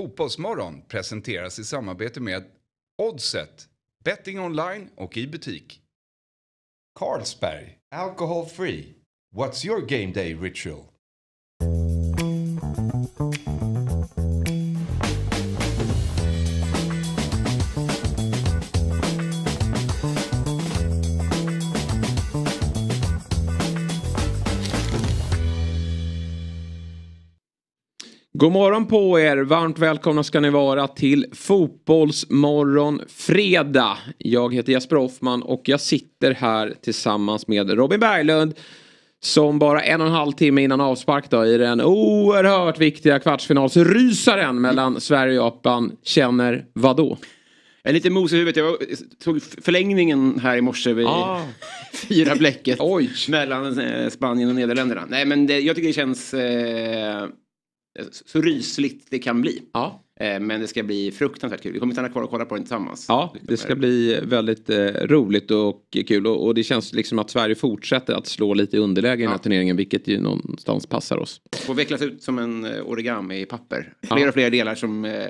Fotbollsmorgon presenteras i samarbete med Oddset, betting online och i butik. Carlsberg, alcohol free. What's your game day ritual? God morgon på er! Varmt välkomna ska ni vara till Fotbollsmorgon fredag. Jag heter Jesper Hoffman och jag sitter här tillsammans med Robin Berglund. Som bara en och en halv timme innan avspark då, i den oerhört viktiga kvartsfinalsrysaren mellan Sverige och Japan känner vadå? Jag är lite mos i huvudet. Jag tog förlängningen här i morse vid Ah. fyra bläcket. Mellan eh, Spanien och Nederländerna. Nej men det, jag tycker det känns eh, så rysligt det kan bli. Ja. Eh, men det ska bli fruktansvärt kul. Vi kommer stanna kvar och kolla på den tillsammans. Ja, det ska bli väldigt eh, roligt och kul och, och det känns liksom att Sverige fortsätter att slå lite i underläge i den här Ja. turneringen vilket ju någonstans passar oss. Och vecklas ut som en eh, origami i papper. Fler och fler delar som eh,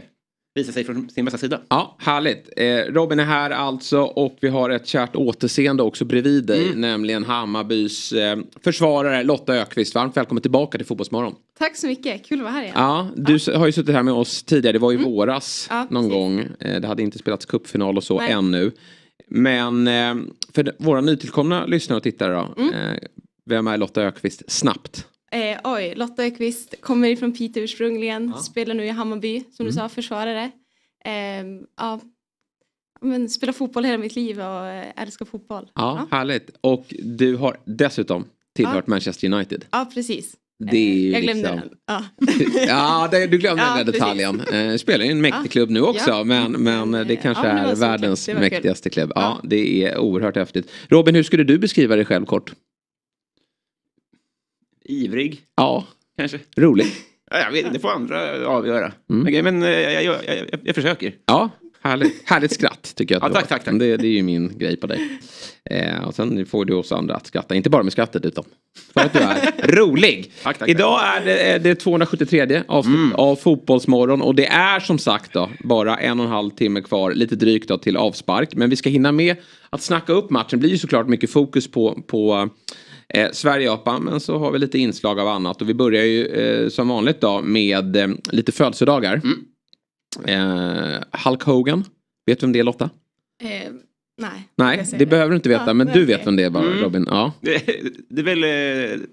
visar sig från sin bästa sida. Ja, härligt. Eh, Robin är här alltså och vi har ett kärt återseende också bredvid dig, Mm. nämligen Hammarbys eh, försvarare Lotta Ökvist. Varmt välkommen tillbaka till Fotbollsmorgon. Tack så mycket, kul att vara här igen. Ja, du s- har ju suttit här med oss tidigare, det var i våras Ja, någon precis. gång. Eh, det hade inte spelats cupfinal och så Nej. ännu. Men eh, för våra nytillkomna lyssnare och tittare då, Mm. eh, vem är Lotta Ökvist snabbt? Eh, oj, Lotta Öqvist kommer ifrån Piteå ursprungligen, spelar nu i Hammarby, som Mm. du sa, försvarare. Eh, ja, men spelar fotboll hela mitt liv och eh, älskar fotboll. Ja, härligt. Och du har dessutom tillhört Ja. Manchester United. Ja, precis. Det är ju Eh, jag glömde liksom... den. Ja. Ja, det, du glömde Ja, den där detaljen. Eh, spelar i en mäktig Ja. klubb nu också, Ja. men, men det eh, kanske ja, men är världens mäktigaste klubb. Ja, Ja. det är oerhört häftigt. Robin, hur skulle du beskriva dig själv kort? Ivrig, Ja, kanske. rolig. Ja, jag vet, det får andra avgöra. Mm. Okej, men eh, jag, jag, jag, jag, försöker. Ja, härligt, härligt skratt tycker jag att Ja, tack, tack, tack. Det, det är ju min grej på dig. Eh, och sen får du oss andra att skratta, inte bara med skrattet utan för att du är rolig. Tack, tack, Idag är det, är det 273 avsnitt Mm. av Fotbollsmorgon och det är som sagt då bara en och en halv timme kvar, lite drygt då till avspark. Men vi ska hinna med att snacka upp matchen. Det blir ju såklart mycket fokus på, på eh, Sverige-Japan men så har vi lite inslag av annat och vi börjar ju eh, som vanligt då med eh, lite födelsedagar. Mm. Eh, Hulk Hogan, vet du vem det är Lotta? Eh, nej. Nej, säger det behöver du inte veta Ja, men du vet vem det är bara Mm. Robin. Ja. Det, det är väl... Eh,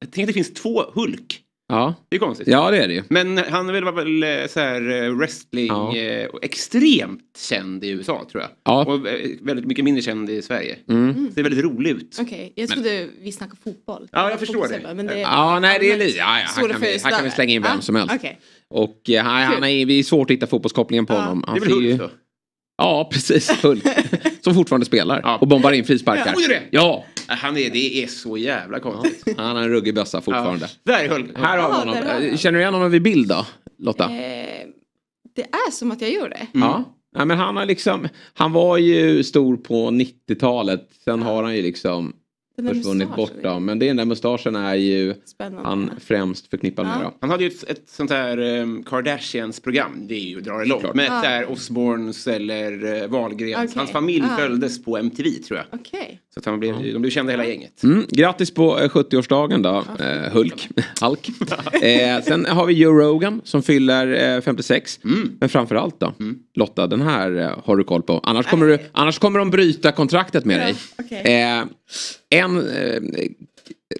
jag tänker att det finns två Hulk. Ja. Det är konstigt. ja, det är det ju. Men han är väl, var väl eh, så här eh, wrestling Ja. eh, extremt känd i USA tror jag. Ja. Och eh, väldigt mycket mindre känd i Sverige. Mm. Så det är väldigt roligt ut. Okej, jag trodde vi snackade fotboll. Ja, jag förstår det. Men det är Ja, nej det är lite, ja, ja, här, kan vi, här kan vi slänga in vem Ja, som helst. Okej. Och eh, han, han är, det är svårt att hitta fotbollskopplingen på Ja. honom. Det Han är väl Hulk då? Ja, precis. Hulk. som fortfarande spelar Ja. och bombar in frisparkar. Ja, det! Ja, Han är, det är så jävla konstigt. han har en ruggig bössa fortfarande. Ja. Där är Hulk. Här har vi Ja, honom. där har. Känner du igen honom vid bild då, Lotta? Eh, det är som att jag gör det. Ja. ja, men han har liksom, han var ju stor på 90-talet. Sen har han ju liksom försvunnit bort då. Men den där mustaschen är ju Spännande. han främst förknippad med Ja. då. Han hade ju ett, ett sånt här um, Kardashians program. Det är ju att dra det långt. Med Ja. så här Osbournes eller uh, Wahlgrens. Okej. Hans familj Ja. följdes på MTV tror jag. Okej. Så att han blev, de blev kända hela gänget. Mm, grattis på eh, 70-årsdagen då, eh, Hulk. Hulk. Eh, sen har vi Joe Rogan som fyller eh, 56. Mm. Men framförallt då, Lotta, den här har du koll på. Annars kommer, du, annars kommer de bryta kontraktet med Ja, dig. okej. Eh, en, eh,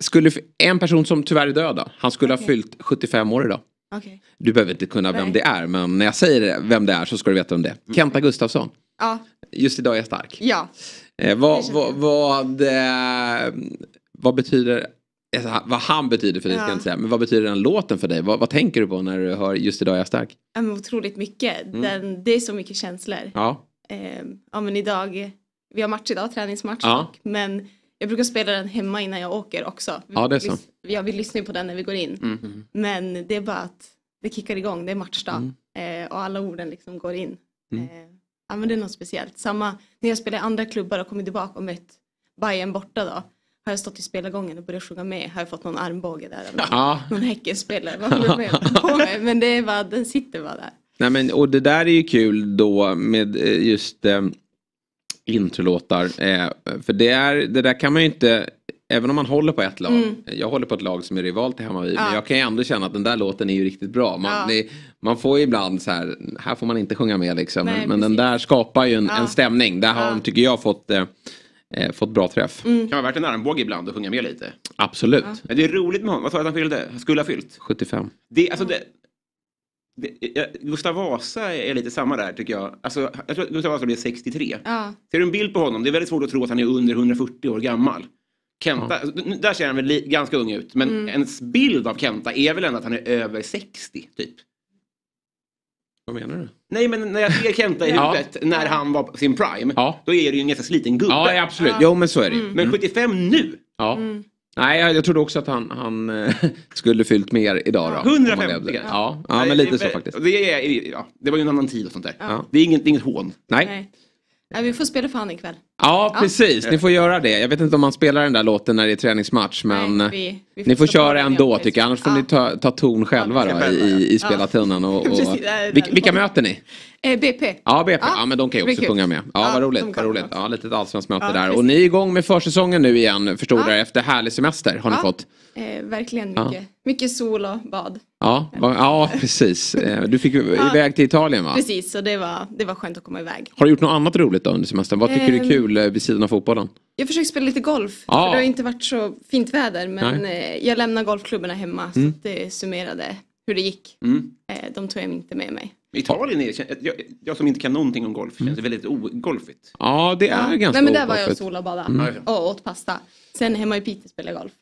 skulle, en person som tyvärr är död då, han skulle ha Okej. fyllt 75 år idag. Okej. Du behöver inte kunna vem Nej. det är, men när jag säger vem det är så ska du veta vem det är. Kenta Gustafsson. Ja. Just idag är jag stark. Ja. Eh, vad, vad, vad, eh, vad betyder alltså, vad han betyder för dig ska Ja. jag inte säga. Men vad betyder den låten för dig? Vad, vad tänker du på när du hör just idag är jag stark? Ja, men otroligt mycket. Den, det är så mycket känslor. Ja. Eh, ja men idag, vi har match idag, träningsmatch. Ja. Men jag brukar spela den hemma innan jag åker också. Ja, det är så. Lys- Ja, vi lyssnar på den när vi går in. Mm. Men det är bara att det kickar igång, det är matchdag. Mm. Eh, och alla orden liksom går in. Mm. Eh, ja men det är något speciellt. Samma när jag spelar i andra klubbar och kommit tillbaka och mött Bayern borta då. Har jag stått i spelargången och börjat sjunga med. Har jag fått någon armbåge där. Eller Ja. någon Häckenspelare. Vad håller med på med? Men det är bara, den sitter bara där. Nej, men, och det där är ju kul då med eh, just eh, introlåtar. Eh, för det, är, det där kan man ju inte, även om man håller på ett lag. Mm. Jag håller på ett lag som är rival till Hammarby. Ja. Men jag kan ju ändå känna att den där låten är ju riktigt bra. Man, Ja. det, man får ju ibland så här, här får man inte sjunga med liksom. Nej, men men den precis. där skapar ju en, Ja. en stämning. Där har Ja. de, tycker jag, fått, eh, eh, fått bra träff. Kan vara värt en armbåge ibland och sjunga med lite. Absolut. Men det är roligt med honom. Vad sa du att han fyllde? Skulle ha fyllt? 75. Det, alltså det, ja, Gustav Vasa är lite samma där tycker jag. Alltså, jag tror att Gustav Vasa blev 63. Ja. Ser du en bild på honom? Det är väldigt svårt att tro att han är under 140 år gammal. Kenta, alltså, där ser han väl ganska ung ut. Men Mm. ens bild av Kenta är väl ändå att han är över 60 typ. Vad menar du? Nej men när jag ser Kenta i Ja. huvudet när han var på sin prime. Ja. Då är det ju en ganska sliten gubbe. Ja, absolut. Jo, men så är det ju. Men 75 nu? Ja. Nej, jag, jag trodde också att han, han eh, skulle fyllt mer idag då. 150 Om han levde. kanske. Ja, ja Nej, men lite det- så faktiskt. Det, är, ja, det var ju en annan tid och sånt där. Ja. Det är inget, det är inget hån. Nej. Nej. Nej, vi får spela för han ikväll. Ja, precis. Ni får göra det. Jag vet inte om man spelar den där låten när det är träningsmatch, men Nej, vi- vi ni får köra ändå tycker jag. Annars får ja. ni ta, ta ton själva Ja, då, ja. i, i spelartunneln. Och, och, vilka, vilka möter ni? Eh, BP. Ja, BP. Ja, Ja, men de kan ju också sjunga med. Ja, Ja, vad roligt. Vad roligt. Ja, litet allsvenskt möte Ja, där. Och ni är igång med försäsongen nu igen, förstod Ja. jag, efter härlig semester har ni Ja. fått. Eh, verkligen Ja. mycket, mycket sol och bad. Ja, ja precis. Eh, Du fick iväg till Italien va? Precis, så det var, det var skönt att komma iväg. Har du gjort något annat roligt då under semestern? Vad tycker du är Ehm. kul eh, vid sidan av fotbollen? Jag försöker spela lite golf. Ja. För det har inte varit så fint väder men Nej. eh, jag lämnar golfklubbarna hemma så att det summerade hur det gick. Mm. De tog jag inte med mig. Italien är, jag, jag som inte kan någonting om golf känns väldigt ogolfigt. Ja, det är Ja. ganska Nej men där var jag och solade och badade Mm. och åt pasta. Sen hemma i Piteå spelade jag golf.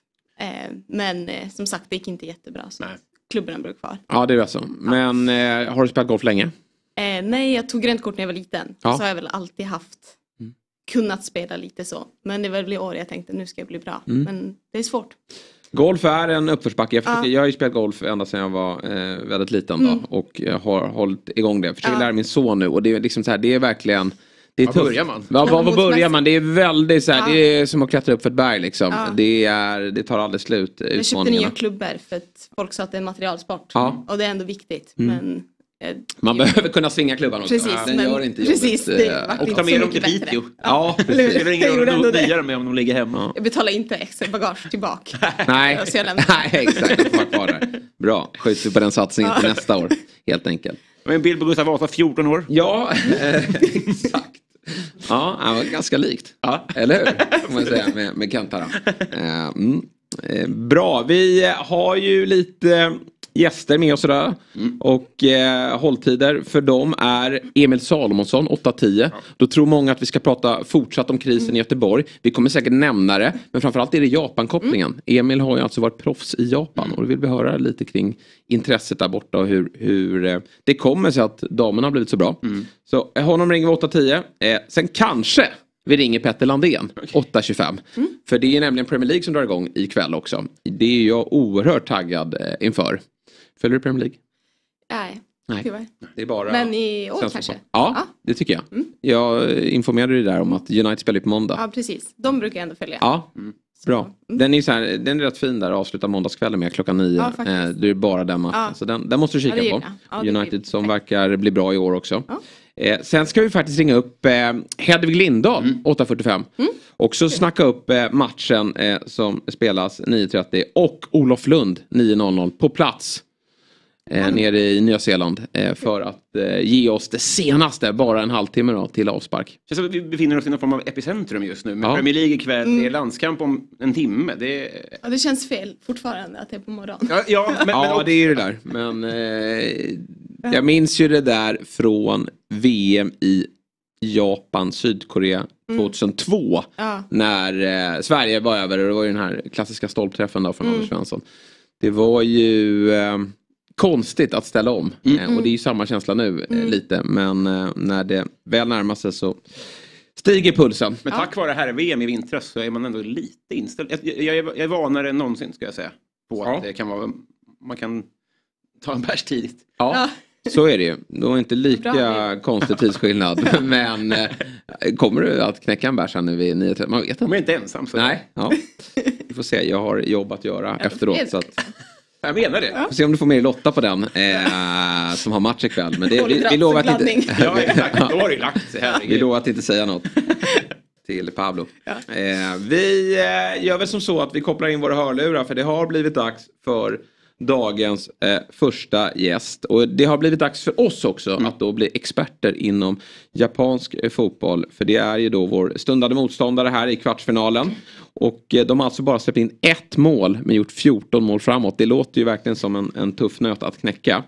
Eh, men eh, som sagt det gick inte jättebra så Nej. klubbarna blev kvar. Ja, det är så. Men eh, har du spelat golf länge? Nej jag tog grönt kort när jag var liten. Ja. Så har jag väl alltid haft kunnat spela lite så. Men det var väl i år jag tänkte nu ska jag bli bra. Mm. Men det är svårt. Golf är en uppförsbacke. Jag, försöker, Ja. jag har ju spelat golf ända sedan jag var eh, väldigt liten då, och jag har hållit igång det. Jag försöker Ja. lära min son nu och det är liksom så här, det är verkligen det är Var tufft. börjar man? Ja, var, var börjar man? Det är väldigt så här, Ja. det är som att klättra upp för ett berg liksom. Ja. Det, är, det tar aldrig slut, Jag köpte utmaningarna. nya klubbor för att folk sa att det är en materialsport. Ja. Mm. Och det är ändå viktigt. Men, eh, Man behöver kunna svinga klubban också. Precis, Den men- gör inte jobbet. precis, det eh, Och inte ta så med dem till. Piteå. Ja, Eller precis. Det är ingen roll att dem med om de ligger hemma. Jag betalar inte extra bagage tillbaka. Nej, exakt. Kvar där. Bra, skjuter på den satsningen till nästa år. Helt enkelt. Och en bild på Gustav Vasa, 14 år. Ja, eh, exakt. Ja, han var ganska likt. Ja. Eller hur? Får man säga med, med Kantara. Eh, mm. eh, bra, vi har ju lite gäster med oss idag. Och eh, hålltider för dem är Emil Salomonsson 8-10. Då tror många att vi ska prata fortsatt om krisen i Göteborg. Vi kommer säkert nämna det. Men framförallt är det Japan-kopplingen. Emil har ju alltså varit proffs i Japan. Och då vill vi höra lite kring intresset där borta och hur, hur eh, det kommer sig att damerna har blivit så bra. Så eh, honom ringer vi 8-10. Eh, sen kanske vi ringer Petter Landén 8.25. För det är nämligen Premier League som drar igång ikväll också. Det är jag oerhört taggad eh, inför. Följer du Premier League? Nej, Nej. tyvärr. Det är bara... Men i år kanske? Ja, Ja. det tycker jag. Jag eh, informerade dig där om att United spelar på måndag. Ja, precis. De brukar jag ändå följa. Ja, Så, bra. mm. Den är, så här, den är rätt fin där, avsluta måndagskvällen med klockan nio. Ja, eh, det är bara den matchen. Ja. Så den, den måste du kika på. jag. Ja, det United som verkar bli bra i år också. Ja. Eh, sen ska vi faktiskt ringa upp eh, Hedvig Lindahl Mm. 8.45. Och så snacka upp eh, matchen eh, som spelas 9.30 och Olof Lund 9.00 på plats. Eh, nere i Nya Zeeland eh, för att eh, ge oss det senaste, bara en halvtimme då, till avspark. Känns som att vi befinner oss i någon form av epicentrum just nu. Med Ja. Premier League ikväll, Mm. det är landskamp om en timme. Det är... Ja, det känns fel fortfarande att det är på morgonen. Ja, ja, men, Ja, men det är ju det där. Men eh, jag minns ju det där från VM i Japan, Sydkorea 2002. Ja. När eh, Sverige var över och det var ju den här klassiska stolpträffen då från Anders Svensson. Det var ju eh, konstigt att ställa om. Eh, och det är ju samma känsla nu eh, lite. Men eh, när det väl närmar sig så stiger pulsen. Men tack vare herr-VM i vintras så är man ändå lite inställd. Jag, jag, jag, är, vanare än någonsin ska jag säga. På Ja. att det kan vara, man kan ta en bärs tidigt. Ja, Ja. så är det ju. Det var inte lika Bra. konstig tidsskillnad. Men eh, kommer du att knäcka en bärs här nu vid 9.30? Man vet inte. De är inte ensam. Så Nej, ja. Vi får se. Jag har jobb att göra efteråt. Så att, Jag menar det. Får se om du får med Lotta på den. Eh, som har match ikväll. Men det, vi, vi lovar att inte... Ja, exakt. Då har du lagt. Vi lovar att inte säga något. Till Pablo. Ja. Eh, vi eh, gör väl som så att vi kopplar in våra hörlurar för det har blivit dags för dagens eh, första gäst. Och det har blivit dags för oss också att då bli experter inom japansk eh, fotboll. För det är ju då vår stundande motståndare här i kvartsfinalen. Och eh, de har alltså bara släppt in ett mål men gjort 14 mål framåt. Det låter ju verkligen som en, en tuff nöt att knäcka.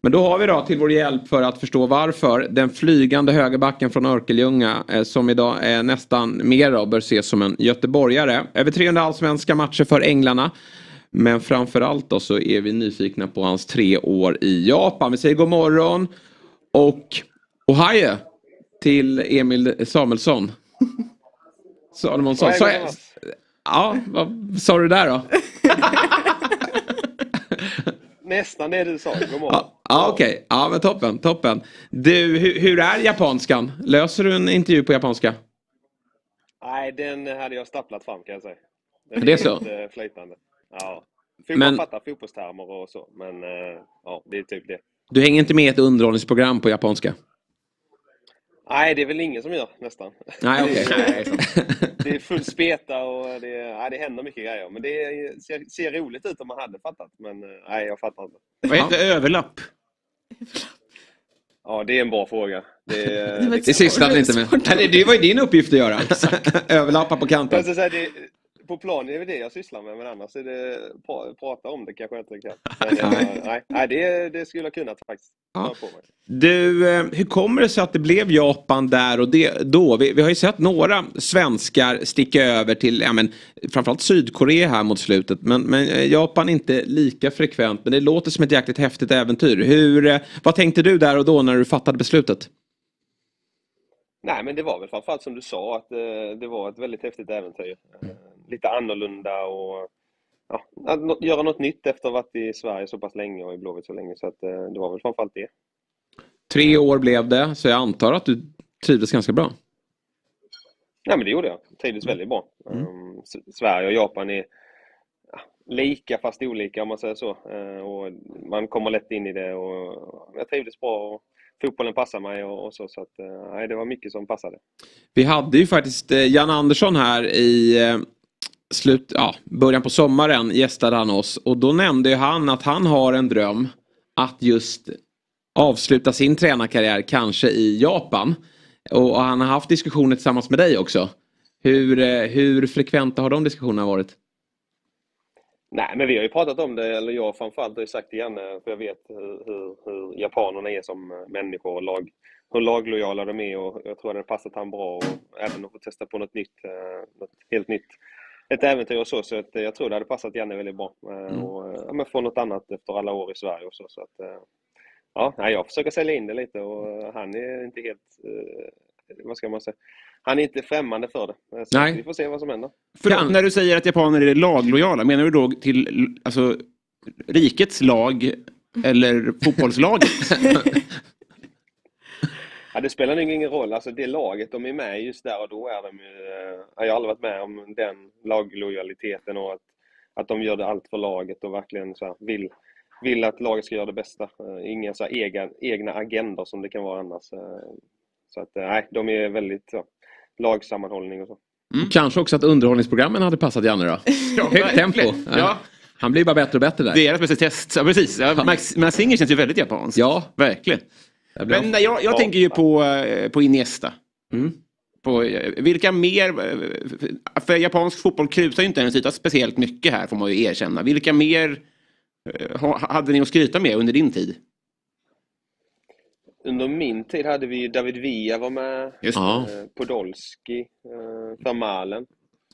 Men då har vi då till vår hjälp för att förstå varför den flygande högerbacken från Örkelljunga eh, som idag är nästan mer då, bör ses som en göteborgare. Över 300 allsvenska matcher för Änglarna. Men framförallt då så är vi nyfikna på hans tre år i Japan. Vi säger god morgon och ohaje till Emil Samuelsson. Salomonsson. Så, ja, vad sa du där då? Nästan det du sa. God morgon. Ja, ja okej. Ja, men toppen, toppen. Du, hur, hur är japanskan? Löser du en intervju på japanska? Nej, den hade jag stapplat fram kan jag säga. Den Det är så? eh, flytande. Ja. Fotboll Men- fattar fotbollstermer och så, men eh, ja, det är typ det. Du hänger inte med i ett underhållningsprogram på japanska? Nej, det är väl ingen som gör nästan. Nej, okej. Det är full speta och det, ja, det händer mycket grejer. Men det ser, ser roligt ut om man hade fattat. Men eh, nej, jag fattar inte. Vad heter överlapp? Ja, det är en bra fråga. Det, Det Det sysslar inte med. Nej, det- det var ju din uppgift att göra. Överlappa på kanten. Säga, det, på planen är det det jag sysslar med, men annars är det pra, prata om det kanske jag inte kan. Men, eh, nej, nej det, det skulle jag kunnat faktiskt. Ja. Du, eh, hur kommer det sig att det blev Japan där och det, då? Vi, vi har ju sett några svenskar sticka över till, ja men framförallt Sydkorea här mot slutet. Men, men eh, Japan inte lika frekvent. Men det låter som ett jäkligt häftigt äventyr. Hur, vad tänkte du där och då när du fattade beslutet? Nej, men det var väl framförallt som du sa att eh, det var ett väldigt häftigt äventyr. Eh, lite annorlunda och ja, att göra något nytt efter att ha varit i Sverige så pass länge och i Blåvitt så länge. Så att, eh, det var väl framförallt det. Tre år blev det, så jag antar att du trivdes ganska bra. Nej, men det gjorde jag. Trivdes väldigt bra. Mm. S- Sverige och Japan är ja, lika fast olika om man säger så. Och man kommer lätt in i det och jag trivdes bra. Och fotbollen passar mig och, och så. Så att, eh, nej, det var mycket som passade. Vi hade ju faktiskt eh, Jan Andersson här i eh, slut, ja, början på sommaren gästade han oss och då nämnde ju han att han har en dröm att just avsluta sin tränarkarriär kanske i Japan. Och, och han har haft diskussioner tillsammans med dig också. Hur, eh, hur frekventa har de diskussionerna varit? Nej, men vi har ju pratat om det, eller jag framförallt har ju sagt det gärna, för jag vet hur, hur, hur japanerna är som eh, människor och lag, hur laglojala de är och jag tror att det passat han bra och även att få testa på något nytt, eh, något helt nytt. Ett äventyr och så, så att eh, jag tror det hade passat Janne väldigt bra. Eh, Och ja, men få något annat efter alla år i Sverige och så. så att, ja, jag försöker sälja in det lite och han är inte helt, vad ska man säga, han är inte främmande för det. Eh, Så Nej. vi får se vad som händer. Kan- när du säger att japaner är laglojala, menar du då till alltså, rikets lag eller fotbollslaget? Ja, det spelar nog ingen roll. Alltså det laget de är med just där och då är de ju... eh, Jag har aldrig varit med om den laglojaliteten och att, att de gör det allt för laget och verkligen så här, vill, vill att laget ska göra det bästa. Eh, Inga så här egna, egna agendor som det kan vara annars. Så att eh, nej, de är väldigt så, lagsammanhållning och så. Kanske också att underhållningsprogrammen hade passat Janne då? Högt tempo. Ja. Han blir bara bättre och bättre där. Deras bästa test. Ja, precis. Ja, Max, Max Singer känns ju väldigt japanskt. Ja. Verkligen. Men jag, jag Ja. tänker ju på, eh, på Iniesta. Mm. På, eh, vilka mer... För japansk fotboll krusar ju inte ens yta speciellt mycket här får man ju erkänna. Vilka mer ha- hade ni att skryta med under din tid? Under min tid hade vi David Villa var med, Just eh, Podolski, eh, Vermaelen.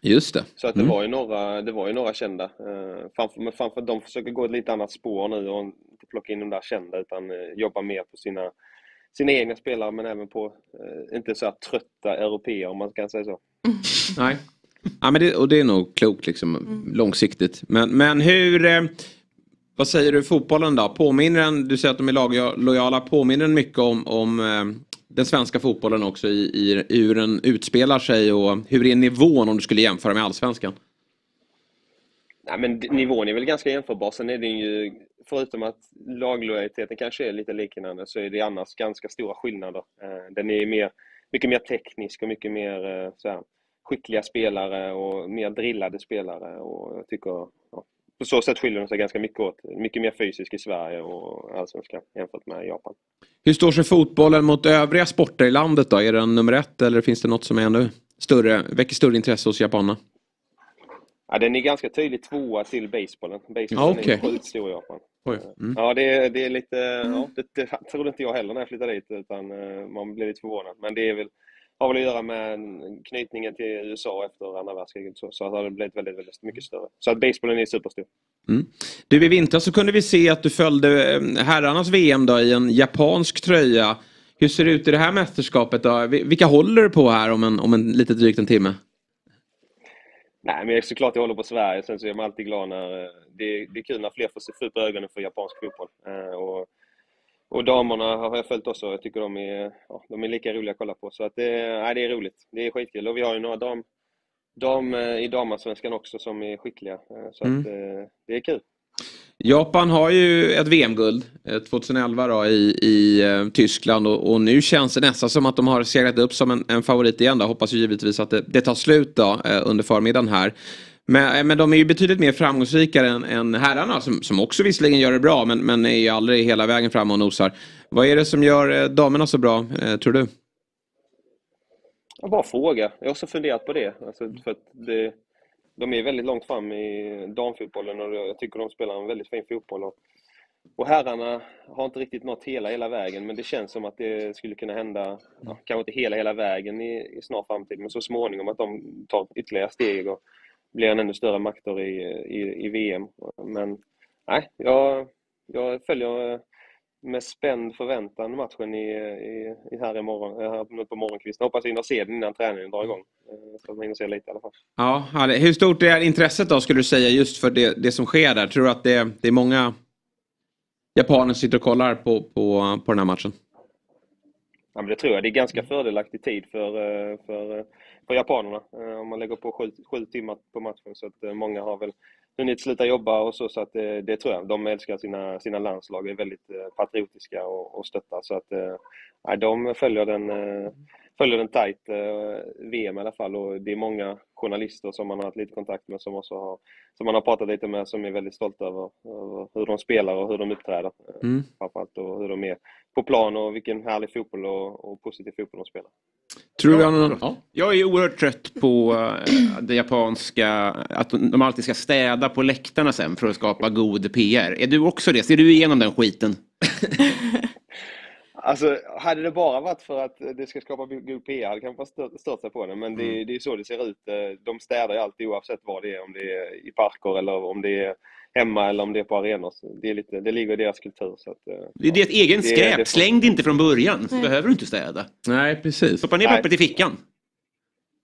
just det. Så att det, Mm. var ju några, det var ju några kända. Eh, framför, men framför de försöker gå ett lite annat spår nu och inte plocka in de där kända utan eh, jobba mer på sina, sina egna spelare men även på eh, inte så här trötta europeer om man kan säga så. Nej. Ja, men det, och det är nog klokt liksom långsiktigt. Men, men hur... Vad säger du fotbollen då? Påminner den, du säger att de är laglojala, påminner den mycket om, om eh, den svenska fotbollen också i, i hur den utspelar sig och hur är nivån om du skulle jämföra med allsvenskan? Nej, men nivån är väl ganska jämförbar. Sen är den ju, förutom att laglojaliteten kanske är lite liknande, så är det annars ganska stora skillnader. Eh, den är mer, mycket mer teknisk och mycket mer eh, så här, skickliga spelare och mer drillade spelare. Och jag tycker, på så sätt skiljer de sig ganska mycket åt. Mycket mer fysisk i Sverige och allsvenskan jämfört med Japan. Hur står sig fotbollen mot övriga sporter i landet då? Är den nummer ett eller finns det något som är ännu större, väcker större intresse hos japanerna? Ja, den är ganska tydligt tvåa till basebollen. Basebollen Ja, okej. är sjukt stor i Japan. Mm. Ja, det är, det är lite... Ja, det, det trodde inte jag heller när jag flyttade dit, utan eh, man blev lite förvånad. Men det är väl, har väl att göra med knytningen till USA efter andra världskriget. Så, så har det blivit väldigt, väldigt mycket större. Så att basebollen är superstor. Du, i vintras så kunde vi se att du följde eh, herrarnas VM då i en japansk tröja. Hur ser det ut i det här mästerskapet då? Vi- Vilka håller du på här om en, om en lite drygt en timme? Nej, men såklart jag håller på Sverige. Sen så är man alltid glad när... eh, Det, det är kul när fler får se upp ögonen för japansk fotboll. Eh, Och, och damerna har jag följt också. Jag tycker de är, ja, de är lika roliga att kolla på. Så att det, nej, det är roligt. Det är skitkul. Och vi har ju några dam, dam eh, i damallsvenskan också som är skickliga. Eh, Så Mm. att eh, det är kul. Japan har ju ett VM-guld eh, 2011 då, i, i Tyskland och, och nu känns det nästan som att de har seglat upp som en, en favorit igen. Då. Hoppas ju givetvis att det, det tar slut då, under förmiddagen här. Men, eh, men de är ju betydligt mer framgångsrika än, än herrarna som, som också visserligen gör det bra men, men är ju aldrig hela vägen fram och nosar. Vad är det som gör eh, damerna så bra, eh, tror du? Jag bara fråga. Jag har också funderat på det. Alltså, för att det de är väldigt långt fram i damfotbollen och jag tycker de spelar en väldigt fin fotboll. Och, och herrarna har inte riktigt nått hela, hela vägen, men det känns som att det skulle kunna hända, ja, kanske inte hela, hela vägen i, i snar framtid, men så småningom att de tar ytterligare steg och blir en ännu större maktor i, i, i VM. Men nej, jag, jag följer med spänd förväntan matchen i, i, i här imorgon, här nu på morgonkvisten. Hoppas hinna se den innan träningen drar igång. Eh, Så man hinner se lite i alla fall. Ja, härligt. Hur stort är intresset då skulle du säga just för det, det som sker där? Tror du att det, det är många japaner som sitter och kollar på, på, på den här matchen? Ja, men det tror jag. Det är ganska fördelaktig tid för, eh, för, på japanerna. Eh, om man lägger på sju, sju timmar på matchen. Så att eh, många har väl hunnit sluta jobba och så. Så att det, det tror jag. De älskar sina, sina landslag, är väldigt patriotiska och, och stöttar. Så att eh, nej, de följer den, följer den tajt, eh, VM i alla fall. Och det är många journalister som man har haft lite kontakt med som också har, som man har pratat lite med som är väldigt stolta över, över hur de spelar och hur de uppträder. eh, Mm. Framförallt och hur de är på plan och vilken härlig fotboll och, och positiv fotboll de spelar. Tror du vi Ja, har någon... Ja. Jag är oerhört trött på eh, det japanska, att de alltid ska städa på läktarna sen för att skapa god PR. Är du också det? Ser du igenom den skiten? Alltså, hade det bara varit för att det ska skapa god PR hade kanske man stört, stört sig på det. Men det, det är så det ser ut. Eh, De städar ju alltid oavsett vad det är. Om det är i parker eller om det är hemma eller om det är på arenor. Det, är lite, det ligger i deras kultur. Så att, eh, Det är ditt egen det- skräp. det får- Släng det inte från början så behöver du inte städa. Nej, precis. Stoppa ner pappret i fickan.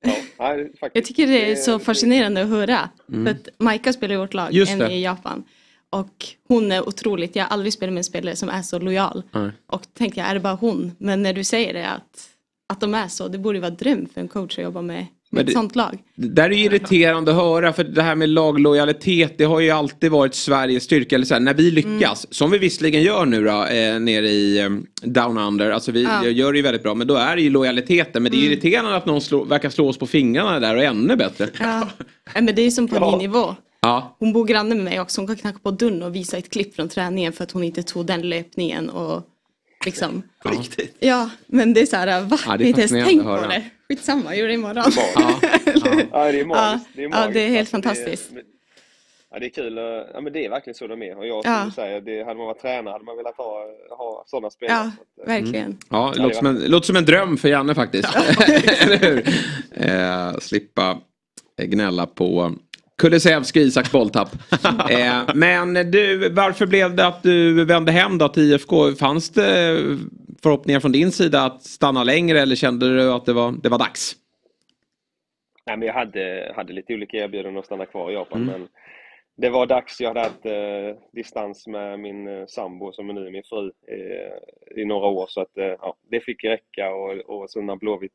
ja, nej, faktiskt. Jag tycker det är så fascinerande att höra. För att Maika spelar i vårt lag, Just en det. i Japan. Och hon är otroligt, jag har aldrig spelat med en spelare som är så lojal. Nej. Och tänkte jag, är det bara hon? Men när du säger det att, att de är så, det borde vara dröm för en coach att jobba med, Men det- ett sånt lag. Det där är ju irriterande att höra för det här med laglojalitet det har ju alltid varit Sveriges styrka. Eller så här, när vi lyckas, som vi visserligen gör nu då, eh, nere i eh, Down Under. Alltså vi Ja. gör det ju väldigt bra men då är det ju lojaliteten. Men det är irriterande att någon slå, verkar slå oss på fingrarna där och ännu bättre. Ja. Nej, men det är som på Ja. min nivå. Ja, Hon bor granne med mig också. Hon kan knacka på dörren och visa ett klipp från träningen för att hon inte tog den löpningen. Och liksom. På riktigt. Ja, men det är så här, va? Ja, det är inte ens tänkt på det. Skitsamma, jag gör det imorgon. ja, ja. Ja, det är magiskt. Ja, det är, ja, det är helt Alltså, fantastiskt. Det, ja, det är kul. Ja, men det är verkligen så de är. Och jag Ja. du säger, det, hade man varit tränare hade man velat ha, ha sådana spelare. Ja, Så att, eh, verkligen. Ja, det låter som, en, låter som en dröm för Janne faktiskt. Eller hur? Eh, slippa gnälla på Kulusevski, Isaks bolltapp. Eh, men du, varför blev det att du vände hem då till IFK? Fanns det förhoppningar från din sida att stanna längre eller kände du att det var, det var dags? Nej, men jag hade, hade lite olika erbjudanden att stanna kvar i Japan. Mm. Men det var dags. Jag hade haft eh, distans med min eh, sambo, som är nu min fru, eh, i några år. Så att, eh, ja, det fick räcka. Och, och så när Blåvitt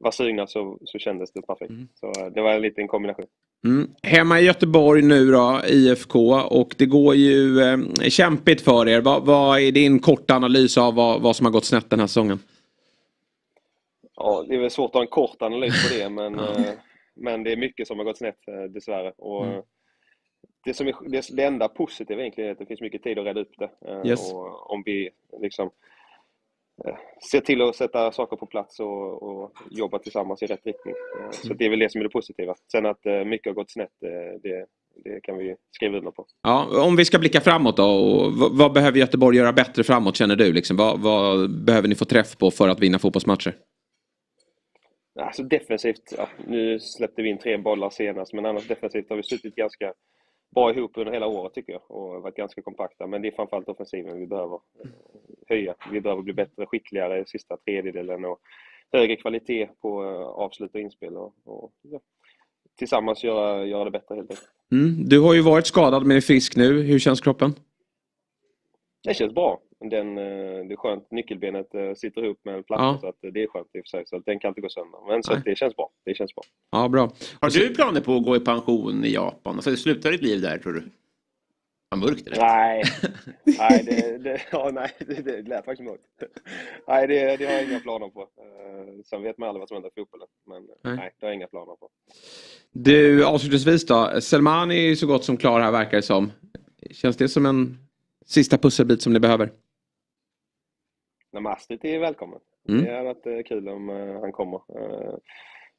var sugna så, så kändes det perfekt. Mm. Så eh, det var en liten kombination. Mm. Hemma i Göteborg nu då, IFK. Och det går ju eh, kämpigt för er. Vad, vad är din korta analys av vad, vad som har gått snett den här säsongen? Ja, det är väl svårt att ha en kort analys på det, men, eh, men det är mycket som har gått snett eh, dessvärre. Och, Mm. det, som är, det, det enda positiva egentligen är att det finns mycket tid att reda upp det. Eh, Yes. Och om vi liksom eh, ser till att sätta saker på plats och, och jobba tillsammans i rätt riktning. Eh, Så det är väl det som är det positiva. Sen att eh, mycket har gått snett, det, det kan vi skriva under på. Ja, om vi ska blicka framåt då. Och vad, behöver Göteborg göra bättre framåt känner du? Liksom? Vad, vad behöver ni få träff på för att vinna fotbollsmatcher? Alltså defensivt, ja, nu släppte vi in tre bollar senast, men annars defensivt har vi suttit ganska bra ihop under hela året tycker jag och varit ganska kompakta. Men det är framförallt offensiven vi behöver eh, höja. Vi behöver bli bättre, skickligare i sista tredjedelen och högre kvalitet på eh, avslut och inspel och, och ja, tillsammans göra, göra det bättre helt enkelt. Mm. Du har ju varit skadad men är frisk nu. Hur känns kroppen? Det känns bra. Den, eh, det är skönt. Nyckelbenet eh, sitter ihop med en platta Ja. så att det är skönt i och för sig. Så att den kan inte gå sönder. Men så det känns bra. Det känns bra. Ja, bra. Har du planer på att gå i pension i Japan? Alltså sluta ditt liv där tror du? Vad mörkt det. Nej, nej, det, det, ja, nej, det, det lät faktiskt mörkt. Nej, det, det har jag inga planer på. Uh, sen vet man aldrig vad som händer i fotbollen. Men Nej. nej. nej, det har jag inga planer på. Du, avslutningsvis då. Selmani är ju så gott som klar här verkar det som. Känns det som en sista pusselbit som ni behöver? Men Astrid är välkommen. Mm. Det hade varit eh, kul om eh, han kommer.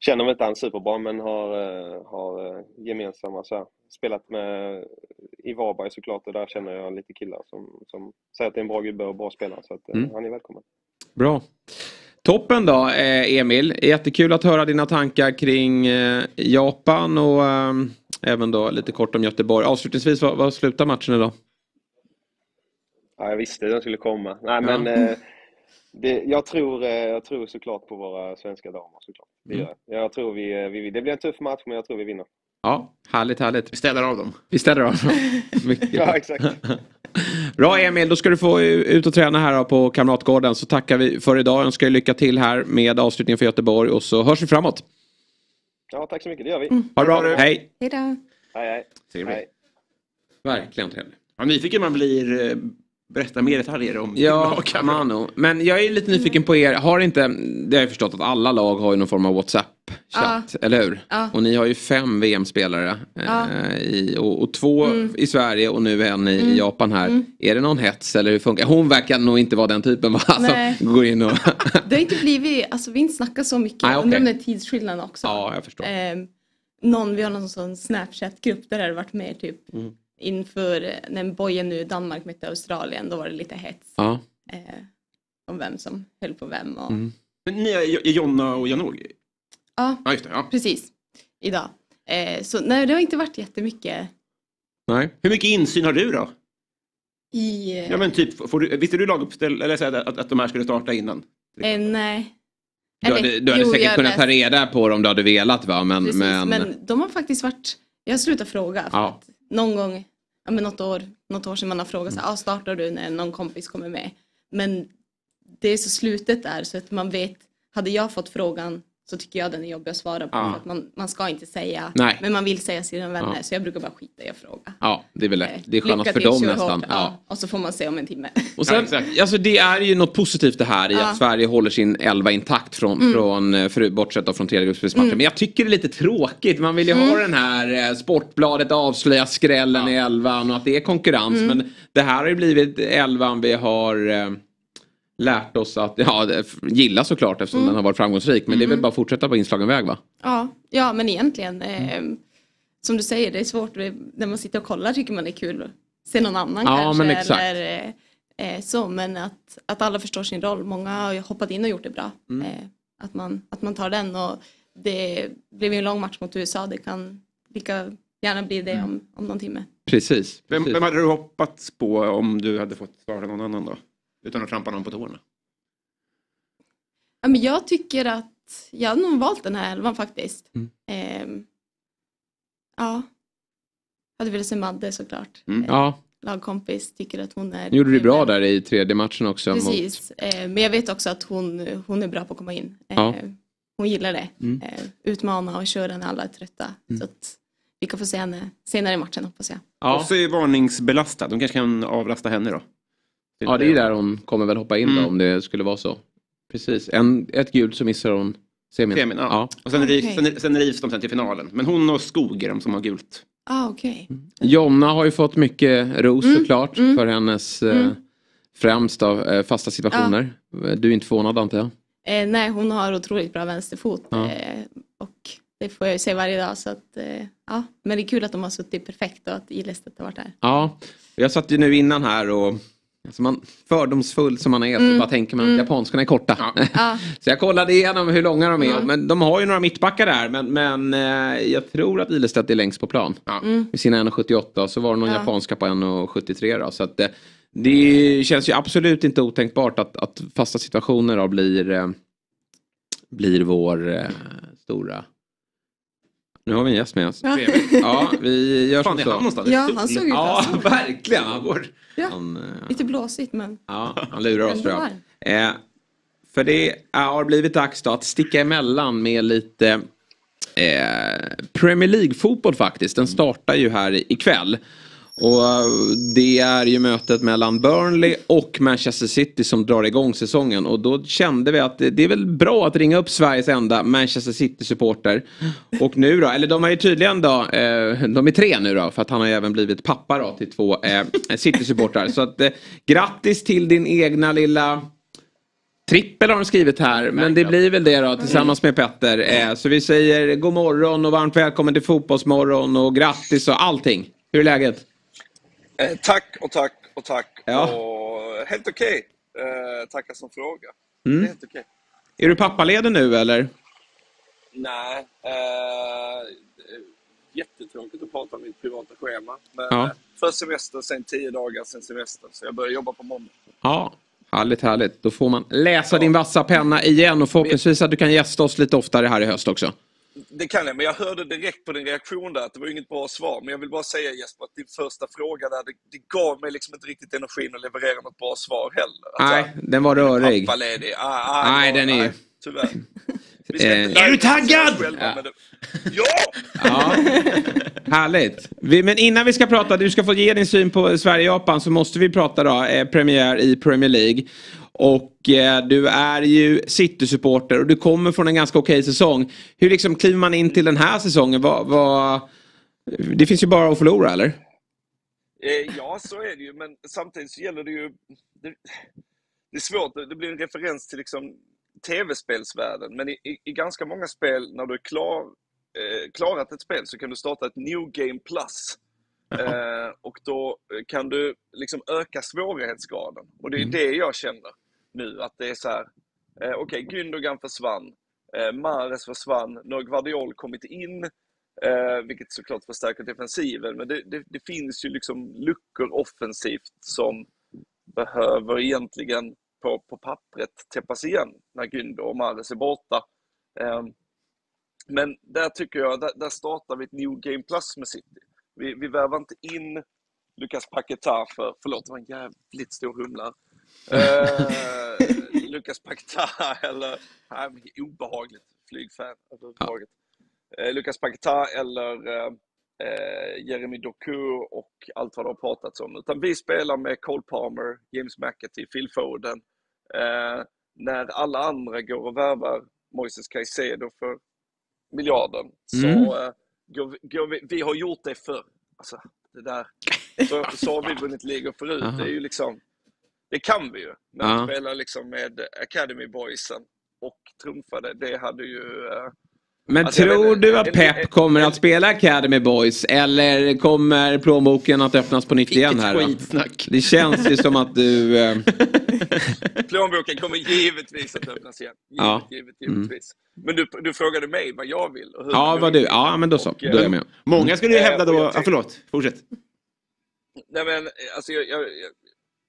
Känner mig inte han superbra, men har, eh, har eh, gemensamma så här, spelat med i Varberg såklart och där känner jag lite killar som, som säger att det är en bra gubbe och bra spelare. Så att, eh, Mm. han är välkommen. Bra. Toppen då, Emil. Jättekul att höra dina tankar kring Japan och även då lite kort om Göteborg. Avslutningsvis, vad, vad slutar matchen idag? Ja, jag visste den skulle komma. Nej, Ja. men eh, det, jag, tror, jag tror såklart på våra svenska damer såklart. Det, Mm. gör jag. jag tror vi, eh, vi, det blir en tuff match, men jag tror vi vinner. Ja, härligt, härligt. Vi städar av dem. Vi ställer av. Mycket Ja, exakt. Bra Emil, då ska du få ut och träna här på Kamratgården. Så tackar vi för idag. Önskar er lycka till här med avslutningen för Göteborg och så hörs vi framåt. Ja, tack så mycket. Det gör vi. Ha det bra. Hej. Hej då. Hej, hej. Trevligt. hej. Verkligen trevligt. Ja, nyfiken man blir. Eh, Berätta mer detaljer om Ja, lagkamrater. Mano. Men jag är lite nyfiken på er. Har inte, det har jag förstått att alla lag har ju någon form av WhatsApp-chatt, eller hur? Ja. Och ni har ju fem VM-spelare. Ja. Eh, i, och, och två i Sverige och nu en i, i Japan här. Är det någon hets eller hur funkar Hon verkar nog inte vara den typen va? Som går in och... Det har inte blivit, alltså vi har inte snackat så mycket. Nej, okej. Undrar om det är tidsskillnaden också. ja, jag förstår. Ehm, någon, vi har någon sån Snapchat-grupp där det har varit med typ Mm. Inför när Bojen nu i Danmark mötte Australien. Då var det lite hets Ja. eh, om vem som höll på vem. Och, Mm. Men ni är Jonna och Janog? Ja, Ja, just det. Ja. precis. Idag. Eh, så nej, det har inte varit jättemycket Nej. Hur mycket insyn har du då? i... Eh, Ja, men typ, får du, visste du laguppställ, eller så att, att de här skulle starta innan? eh, nej. Du hade, du hade jo, säkert kunnat ta reda på det om du hade velat va? Men, Precis, men... men... de har faktiskt varit, jag har slutat fråga. För Ja. att någon gång, ja, men något, år, något år sedan man har frågat så här, ah, startar du när någon kompis kommer med? Men det är så slutet där så att man vet, hade jag fått frågan så tycker jag den är jobbig att svara på. Ja. För att man, man ska inte säga, Nej. men man vill säga sina vänner Ja. så jag brukar bara skita i att fråga. Ja, det är väl lätt. Det är skönast lycka för dem nästan. Ja. Och så får man se om en timme. Och sen, alltså det är ju något positivt det här i Ja. att Sverige håller sin elva intakt från, från eh, för, bortsett då från tredjegruppsmatchen. Men jag tycker det är lite tråkigt. Man vill ju ha den här eh, Sportbladet avslöja skrällen i elvan och att det är konkurrens. Men det här har ju blivit elvan vi har eh, lärt oss att ja, det- gilla såklart eftersom den har varit framgångsrik. Men det är väl bara att fortsätta på inslagen väg va? Ja, ja men egentligen. Eh, som du säger, det är svårt. När man sitter och kollar tycker man det är kul att se någon annan Ja, kanske. men exakt. Eller, eh, eh, så, men att, att alla förstår sin roll. Många har hoppat in och gjort det bra. Mm. Eh, att, man, att man tar den och det blev ju en lång match mot USA. Det kan lika gärna bli det om, om någon timme. Precis. Vem, precis. vem hade du hoppats på om du hade fått svara någon annan då? Utan att trampa någon på tårna. Ja, men jag tycker att jag hade nog valt den här elvan faktiskt. Mm. Eh, ja, hade velat se Madde såklart. Mm. Eh, Ja, lagkompis tycker att hon är... nu gjorde du det bra men- där i tredje matchen också. Mot, Precis, eh, men jag vet också att hon, hon är bra på att komma in. Eh, Ja. hon gillar det. Mm. Eh, utmana och köra när alla är trötta. Så att vi kan få se henne senare i matchen hoppas jag. Ja. Och så är varningsbelastad. De kanske kan avlasta henne då. Ja, det är ju där hon kommer väl hoppa in då Mm. om det skulle vara så. Precis, en, ett gult så missar hon semin. Semin, ja. Ja. Och sen, rivs, Okej. sen, sen rivs de sen till finalen. Men hon och Skog är de som har gult. Ah, okej. Jonna har ju fått mycket ros Mm, såklart mm. för hennes eh, Mm. främst av eh, fasta situationer. Du är inte förvånad antar jag? Eh, nej, hon har otroligt bra vänsterfot. Ja. Eh, och det får jag ju se varje dag. Så att, eh, ja. Men det är kul att de har suttit perfekt och att Ilestedt har varit där. Ja, jag satt ju nu innan här och alltså man, fördomsfull som man är så Mm. bara tänker man att Mm. japanskarna är korta. Ja. så jag kollade igenom hur långa de är. Ja. Men de har ju några mittbackar där. Men, men eh, jag tror att Ilestedt är längst på plan. Mm. Med sina 1,78 så var det någon Ja. japanska på 1,73 då. Så att, eh, det känns ju absolut inte otänkbart att, att fasta situationer då blir, eh, blir vår eh, stora... Nu har vi en gäst med oss. Ja. Ja, vi gör Fan, som är han så. någonstans? Ja, han såg ut Ja, ja. verkligen. Han, går, Ja. han, eh, Lite blåsigt men ja, han lurar oss tror jag. Eh, för det har blivit dags då att sticka emellan med lite eh, Premier League-fotboll faktiskt. Den startar ju här ikväll. Och eh, det är ju mötet mellan Burnley och Manchester City som drar igång säsongen. Och då kände vi att det är väl bra att ringa upp Sveriges enda Manchester City-supporter. Och nu då, eller de är ju tydligen då, eh, de är tre nu då, för att han har ju även blivit pappa då till två eh, City-supportrar. Så att grattis till din egna lilla Trippel har de skrivit här, men det blir väl det då tillsammans med Petter. Så vi säger god morgon och varmt välkommen till Fotbollsmorgon och grattis och allting. Hur är läget? Eh, tack och tack och tack. Ja. Och helt okej. Eh, tackar som fråga. Mm. Det är helt okej. Är du pappaledig nu eller? Nej. Eh, jättetråkigt att prata om mitt privata schema. Men Ja. eh, först semester, sen tio dagar, sen semester. Så jag börjar jobba på måndag. Ja, härligt härligt. Då får man läsa din vassa penna igen och förhoppningsvis att du kan gästa oss lite oftare här i höst också. Det kan jag, men jag hörde direkt på din reaktion där att det var inget bra svar. Men jag vill bara säga Jesper, att din första fråga där, det, det gav mig liksom inte riktigt energin att leverera något bra svar heller. Att Nej, den var rörig. Pappaledig. Ah, ah, Nej, det var- den är ju- nej, Tyvärr. Eh, inte är du taggad? själva, Ja. Ja! Ja, härligt. Vi, men innan vi ska prata, du ska få ge din syn på Sverige-Japan så måste vi prata då, eh, premiär i Premier League. Och eh, du är ju City-supporter och du kommer från en ganska okej säsong. Hur liksom kliver man in till den här säsongen? Vad, vad... Det finns ju bara att förlora eller? Eh, ja, så är det ju, men samtidigt så gäller det ju... Det, det är svårt, det blir en referens till liksom tv-spelsvärlden, men i, i, i ganska många spel, när du är klar, eh, klarat ett spel, så kan du starta ett New Game Plus. Eh, och då kan du liksom öka svårighetsgraden. Och det är det jag känner nu, att det är så här, eh, okej, Gündogan försvann, eh, Mares försvann, nu har Guardiol kommit in, Eh, vilket såklart förstärker defensiven. Men det, det, det finns ju liksom luckor offensivt som behöver egentligen på, på pappret täppas igen när Gündo och Mares är borta. Eh, men där tycker jag, där, där startar vi ett New Game Plus med City. Vi, vi värvar inte in Lucas Paquetá för, förlåt det var en jävligt stor humla. Eh, Lucas Paquetá eller, nej, obehagligt flygfan överhuvudtaget. Eh, Lucas Paquetá eller eh, eh, Jeremy Doku och allt vad det har pratats om. Utan vi spelar med Cole Palmer, James McAtee, Phil Foden. Eh, när alla andra går och värvar Moises Caicedo för miljarden så Mm. eh, går, vi, går vi, vi har gjort det förr. Alltså, det där. Så, så har vi vunnit ligor förut. Det är ju liksom, det kan vi ju. Men Ja. att spela liksom med Academy Boysen och trumfade, det hade ju eh, Men Alltså, jag vet tror inte, du att Pep en- kommer en- att spela Academy Boys eller kommer plånboken att öppnas på nytt igen här? Då? skitsnack. Det känns ju som att du... Eh, Plånboken kommer givetvis att öppnas igen. Givet, Ja. givet, givetvis. Men du, du frågade mig vad jag vill. Och hur ja, jag vad vill. du... Ja, men då så. Och, Då är jag eh, med. Många skulle ju Eh, hävda då... jag Ja, förlåt, fortsätt. Nej men, alltså jag, jag,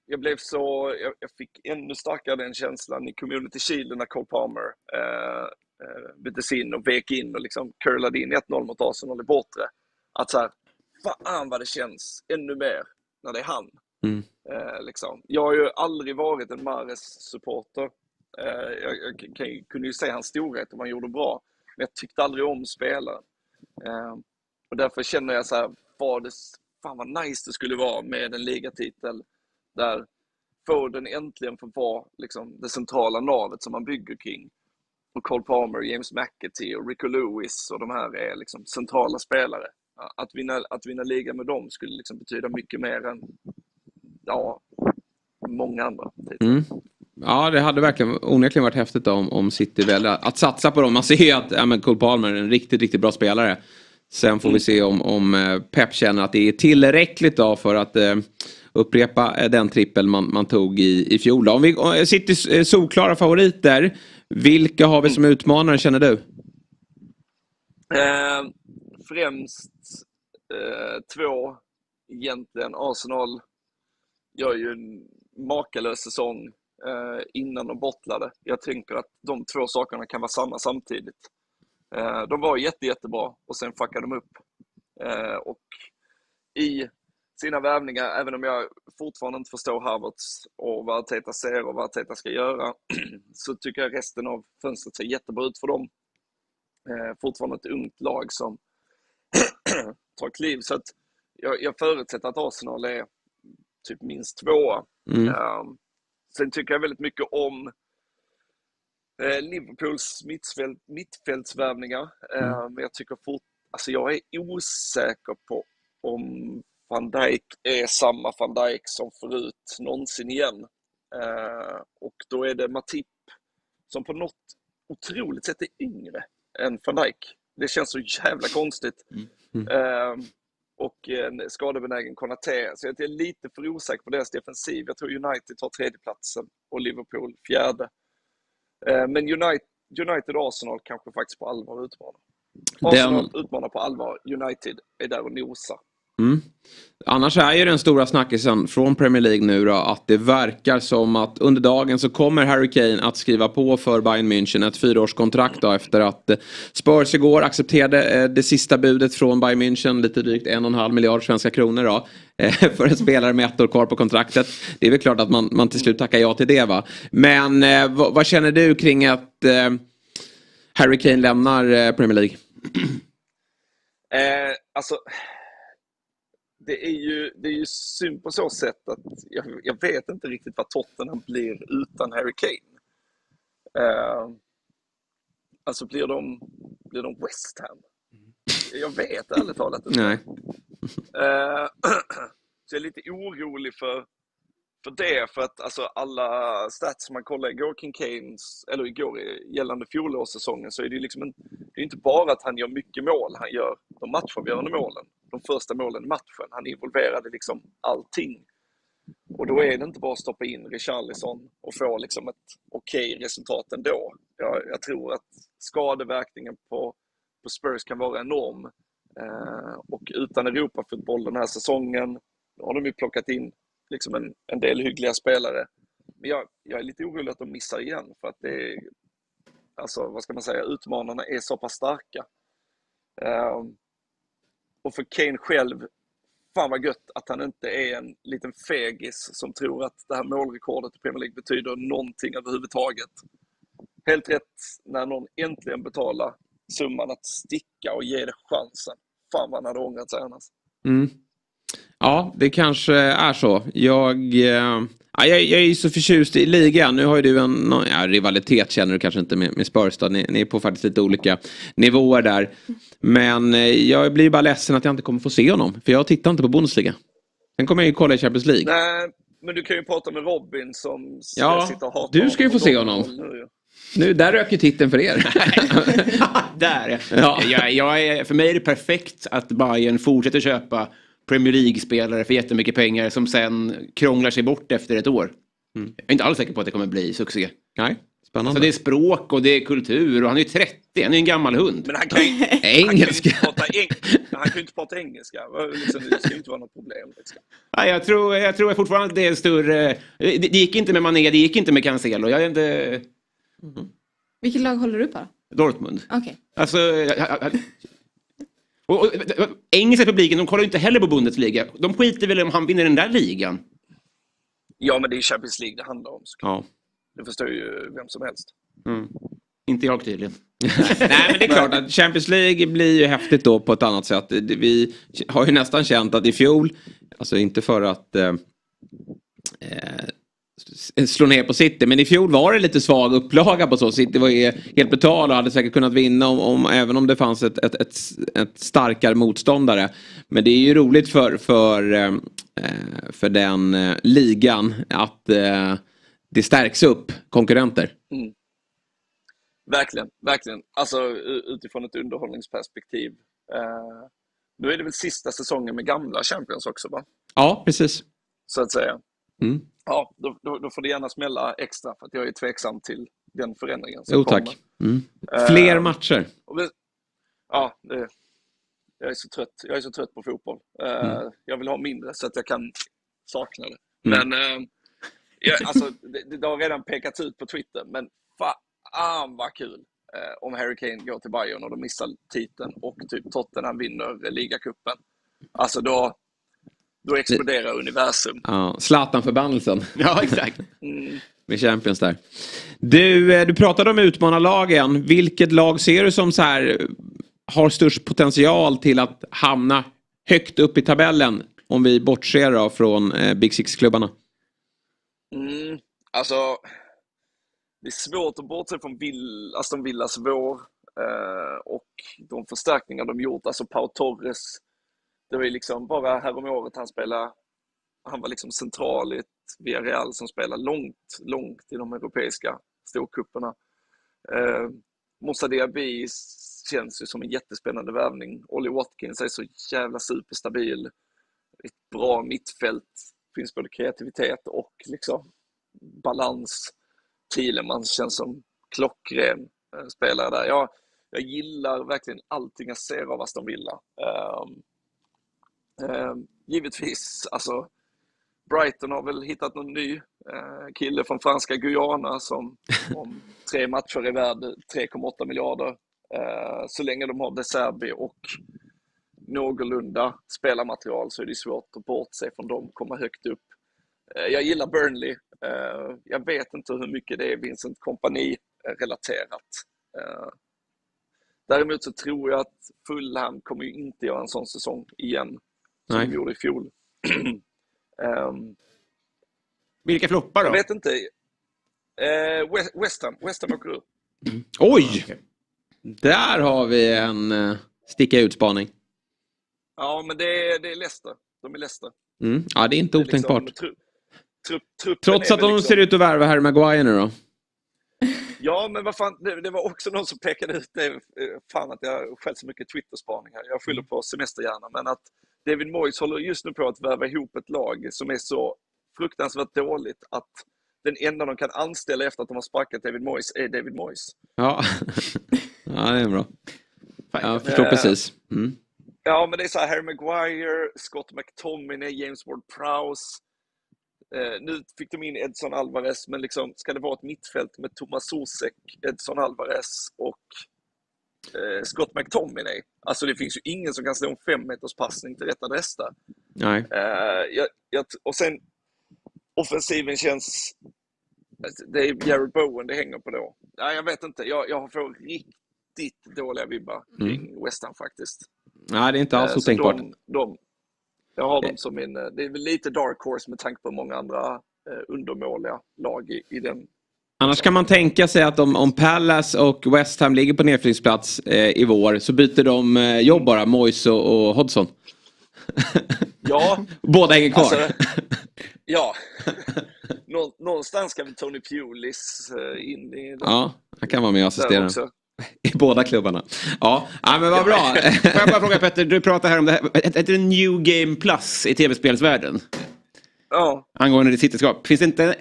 jag, blev så... Jag, jag fick ännu starkare den känslan i Community Chile när Cole Palmer eh, eh, byttes in och vek in och liksom curlade in 1-0 mot Arsenal i bortre. Att så här, fan vad det känns ännu mer när det är han. Mm. Eh, liksom. Jag har ju aldrig varit en Mares-supporter. Eh, jag, jag, jag kunde ju se hans storhet och vad han gjorde bra. Men jag tyckte aldrig om spelaren. Eh, och därför känner jag så här, vad det, fan vad nice det skulle vara med en ligatitel där Foden äntligen får vara liksom, det centrala navet som man bygger kring. Och Cole Palmer, James McAtee och Rico Lewis och de här är liksom centrala spelare. Att vinna, att vinna ligan med dem skulle liksom betyda mycket mer än ja, många andra. Mm. Ja, det hade verkligen onekligen varit häftigt om, om City väljer att satsa på dem. Man ser ju att ja, men Cole Palmer är en riktigt, riktigt bra spelare. Sen får mm. vi se om, om eh, Pep känner att det är tillräckligt då för att eh, upprepa eh, den trippel man, man tog i, i fjol. Om vi eh, sitter eh, solklara favoriter, vilka har vi som utmanare känner du? Eh, främst eh, två egentligen. Arsenal gör ju en makalös säsong eh, innan de bottlade. Jag tänker att de två sakerna kan vara sanna samtidigt. Eh, de var jätte, jättebra och sen fuckade de upp. Eh, och i sina värvningar, även om jag fortfarande inte förstår Harvards och vad Arteta ser och vad Arteta ska göra, så tycker jag resten av fönstret ser jättebra ut för dem. Eh, fortfarande ett ungt lag som tar kliv. Så att jag, jag förutsätter att Arsenal är typ minst tvåa. Mm. Um, sen tycker jag väldigt mycket om eh, Liverpools mittfält, mittfältsvärvningar. Mm. Um, jag tycker fort, alltså jag är osäker på om van Dijk är samma van Dijk som förut någonsin igen. Uh, och då är det Matip som på något otroligt sätt är yngre än van Dijk. Det känns så jävla konstigt. Mm. Mm. Och en skadebenägen Konaté. Så jag är lite för osäker på deras defensiv. Jag tror United tar tredjeplatsen och Liverpool fjärde. Uh, men United, United och Arsenal kanske faktiskt på allvar utmanar. Arsenal Den... utmanar på allvar. United är där och nosar. Mm. Annars är ju den stora snackisen från Premier League nu då att det verkar som att under dagen så kommer Harry Kane att skriva på för Bayern München ett fyraårskontrakt då efter att eh, Spurs igår accepterade eh, det sista budet från Bayern München, lite drygt en och en halv miljard svenska kronor då. Eh, för en spelare med ett år kvar på kontraktet. Det är väl klart att man, man till slut tackar ja till det va. Men vad, vad känner du kring att eh, Harry Kane lämnar Premier League? Eh, alltså det är ju, det är ju synd på så sätt att jag, jag vet inte riktigt vad Tottenham blir utan Harry Kane. Uh, alltså blir de, blir de West Ham? Jag vet ärligt talat inte. Nej. Uh, så jag är lite orolig för, för det, för att alltså alla stats man kollar igår kring Kanes, eller igår gällande fjolårssäsongen, så är det ju liksom en, det är inte bara att han gör mycket mål, han gör de matchavgörande målen de första målen i matchen. Han involverade liksom allting. Och då är det inte bara att stoppa in Richarlison och få liksom ett okej okay resultat ändå. Jag, jag tror att skadeverkningen på, på Spurs kan vara enorm. Eh, och utan Europafotboll den här säsongen, då har de ju plockat in liksom en, en del hyggliga spelare. Men jag, jag är lite orolig att de missar igen för att det är, alltså vad ska man säga, utmanarna är så pass starka. Eh, och för Kane själv, fan vad gött att han inte är en liten fegis som tror att det här målrekordet i Premier League betyder någonting överhuvudtaget. Helt rätt när någon äntligen betalar summan att sticka och ge det chansen. Fan vad han hade ångrat sig annars. Mm. Ja, det kanske är så. Jag, eh, jag, jag är så förtjust i ligan. Nu har ju du en ja, rivalitet känner du kanske inte med, med Spurs. Då. Ni, ni, är på faktiskt lite olika nivåer där. Men eh, jag blir bara ledsen att jag inte kommer få se honom. För jag tittar inte på Bundesliga. Sen kommer jag ju kolla i Champions League. Nej, men du kan ju prata med Robin som ja, sitter och hatar Du ska ju få se honom. Nu, nu, där rök ju titeln för er. där. Ja. Jag, jag är, för mig är det perfekt att Bayern fortsätter köpa Premier League-spelare för jättemycket pengar som sen krånglar sig bort efter ett år. Mm. Jag är inte alls säker på att det kommer bli succé. Nej, spännande. Alltså det är språk och det är kultur och han är ju 30, han är en gammal hund. Men han kan ju, engelska. Han kan ju inte prata, eng han kan inte prata engelska. Liksom, det ska ju inte vara något problem. Liksom. Nej, jag, tror, jag tror fortfarande att det är större... Det, det gick inte med Mané, det gick inte med Cancelo. Jag är inte... Mm. Vilket lag håller du på? Dortmund. Okay. Alltså, jag, jag, och, och, engelska publiken, de kollar ju inte heller på Bundesliga. De skiter väl om han vinner den där ligan. Ja, men det är Champions League det handlar om. Ja. Det förstår ju vem som helst. Mm. Inte jag tydligen. Nej men det är klart att Champions League blir ju häftigt då på ett annat sätt. Vi har ju nästan känt att i fjol, alltså inte för att eh, eh, slå ner på City. Men i fjol var det lite svag upplaga på så. City var ju helt betald och hade säkert kunnat vinna om, om även om det fanns ett, ett, ett, ett, starkare motståndare. Men det är ju roligt för, för, eh, för den eh, ligan att eh, det stärks upp konkurrenter. Mm. Verkligen, verkligen. Alltså utifrån ett underhållningsperspektiv. Eh, nu är det väl sista säsongen med gamla Champions också va? Ja, precis. Så att säga. Mm. Ja, då, då, då, får det gärna smälla extra för att jag är tveksam till den förändringen som jo, tack. Mm. Fler uh, matcher. Det, ja, det, jag, är så trött, jag är så trött på fotboll. Uh, mm. Jag vill ha mindre så att jag kan sakna det. Mm. Men uh, ja, alltså, det, det har redan pekats ut på Twitter, men fan vad kul om Harry Kane går till Bayern och de missar titeln och typ Tottenham vinner ligacupen. Alltså då, då exploderar det, universum. Ja, Zlatan-förbannelsen. Ja, exakt. Mm. Med Champions där. Du, eh, du pratade om utmanarlagen. Vilket lag ser du som så här har störst potential till att hamna högt upp i tabellen? Om vi bortser då från eh, Big Six-klubbarna. Mm, alltså, det är svårt att bortse från Vill, Aston Villas vår eh, och de förstärkningar de gjort. Alltså Pau Torres det var ju liksom bara häromåret han spelade, han var liksom central i ett Villarreal som spelar långt, långt i de europeiska storcuperna. Eh, Moussa Diaby känns ju som en jättespännande värvning. Ollie Watkins är så jävla superstabil. Ett bra mittfält. Finns både kreativitet och liksom balans. Thielemans känns som klockren eh, spelare där. Jag, jag gillar verkligen allting jag ser av Aston Villa. Um, Eh, givetvis, alltså Brighton har väl hittat någon ny eh, kille från franska Guyana som om tre matcher är värd 3,8 miljarder. Eh, så länge de har De Serbi och någorlunda spelarmaterial så är det svårt att bortse från dem, komma högt upp. Eh, jag gillar Burnley. Eh, jag vet inte hur mycket det är Vincent Kompani relaterat. Eh, däremot så tror jag att Fulham kommer ju inte göra en sån säsong igen som Nej. de gjorde i fjol. um, Vilka floppar då? Jag vet inte. Uh, West, West Ham, West Ham åker upp. Mm. Oj! Okay. Där har vi en uh, sticka ut-spaning. Ja, men det är, det är Leicester. De är Leicester. Mm. Ja, det är inte otänkbart. Liksom, tru, tru, Trots att de liksom... ser ut att värva Harry Maguire nu då? Ja, men vad fan, det, det, var också någon som pekade ut det. Fan att jag själv så mycket Twitter-spaning här. Jag skyller på semesterhjärnan. Men att David Moyes håller just nu på att värva ihop ett lag som är så fruktansvärt dåligt att den enda de kan anställa efter att de har sparkat David Moyes är David Moyes. Ja, ja det är bra. Jag förstår precis. Mm. Ja, men det är så här, Harry Maguire, Scott McTominay, James Ward-Prowse. Eh, nu fick de in Edson Alvarez, men liksom, ska det vara ett mittfält med Thomas Sosek, Edson Alvarez och Scott McTominay. Alltså det finns ju ingen som kan slå en femmeters passning till rätta resta. Nej. Eh, jag, jag, och sen offensiven känns... Det är Jared Bowen det hänger på då. Nej, jag vet inte. Jag, jag får riktigt dåliga vibbar mm. kring. West Ham faktiskt. Nej, det är inte alls eh, otänkbart. De, de, jag har dem eh. som min... Eh, det är väl lite dark horse med tanke på många andra eh, undermåliga lag i, i den Annars kan man tänka sig att om, om Palace och West Ham ligger på nedflyttningsplats eh, i vår så byter de eh, jobb bara, Moise och, och Hodgson. Ja. Båda hänger kvar. Alltså, ja. Någonstans ska väl Tony Pulis eh, in i. Ja, han kan vara med och assistera. I båda klubbarna. Ja, ja men vad bra. Får jag bara fråga Petter, du pratar här om det här, heter det New Game Plus i tv-spelsvärlden? Ja. Angående ditt sitteskap. Finns det inte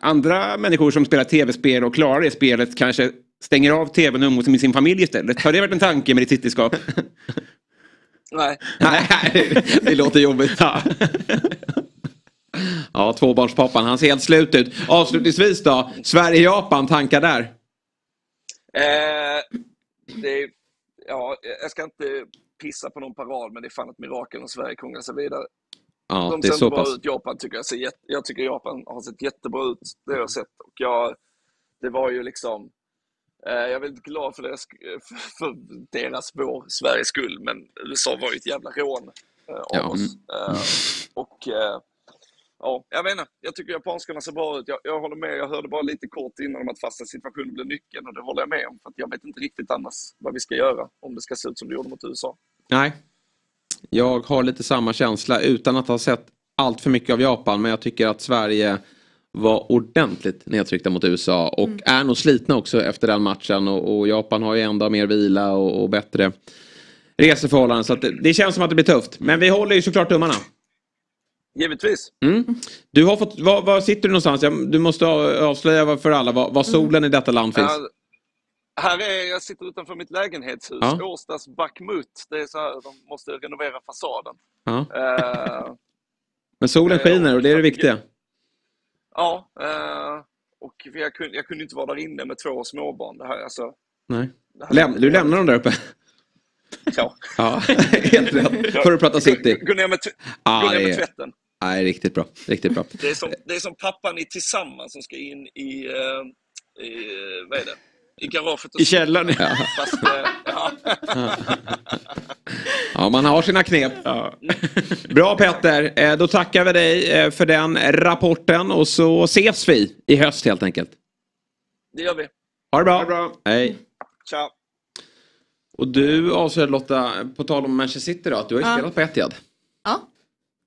andra människor som spelar tv-spel och klarar det spelet kanske stänger av tvn och umgås med sin familj istället. Har det varit en tanke med ditt cityskap? Nej. Nej, det låter jobbigt. Ja. ja, tvåbarnspappan, han ser helt slut ut. Avslutningsvis då, Sverige-Japan, tankar där? Eh, det, ja, jag ska inte pissa på någon parad, men det är fan ett mirakel om Sverige krånglar sig vidare. Ja, de ser så bra pass. ut. Japan tycker jag ser jag tycker Japan har sett jättebra ut. Det har jag sett. Och jag, det var ju liksom, eh, jag är väldigt glad för deras, för, deras, vår, Sveriges skull, men USA var ju ett jävla rån eh, av Ja. oss. Eh, och ja, jag vet inte, jag tycker japanskarna ser bra ut. Jag, jag håller med, jag hörde bara lite kort innan om att fasta situation blir nyckeln och det håller jag med om. För jag vet inte riktigt annars vad vi ska göra om det ska se ut som det gjorde mot USA. Nej. Jag har lite samma känsla utan att ha sett allt för mycket av Japan. Men jag tycker att Sverige var ordentligt nedtryckta mot USA. Och är nog slitna också efter den matchen. Och, och Japan har ju ändå mer vila och, och bättre reseförhållanden. Så att det, det känns som att det blir tufft. Men vi håller ju såklart tummarna. Givetvis. Mm. Du har fått, var, var sitter du någonstans? Du måste avslöja för alla var, var solen i detta land finns. Ja, här är, jag sitter utanför mitt lägenhetshus, Ja. Årstas Backmut. Det är så här, de måste renovera fasaden. Ja. Eh, Men solen skiner och det är det viktiga. ja, eh, och jag kunde, jag kunde inte vara där inne med två småbarn. Det här, alltså, Nej. det här, Läm, du lämnar dem där uppe. Ja. Ja, helt rätt. För att prata city. Gå ner med, Ja, gå ner det med är- tvätten. Nej, riktigt bra. Riktigt bra. Det är, som, det är som pappan i Tillsammans som ska in i, eh, i eh, vad är det? I garaget och I källaren. Ja. Fast, eh, ja. Ja, man har sina knep. Bra Petter, Eh, då tackar vi dig eh, för den rapporten och så ses vi i höst helt enkelt. Det gör vi. Ha det bra. Hej. Ciao. Och du avslöjade Lotta, på tal om Manchester City då, att du har ju Ja. spelat på Etihad. Ja,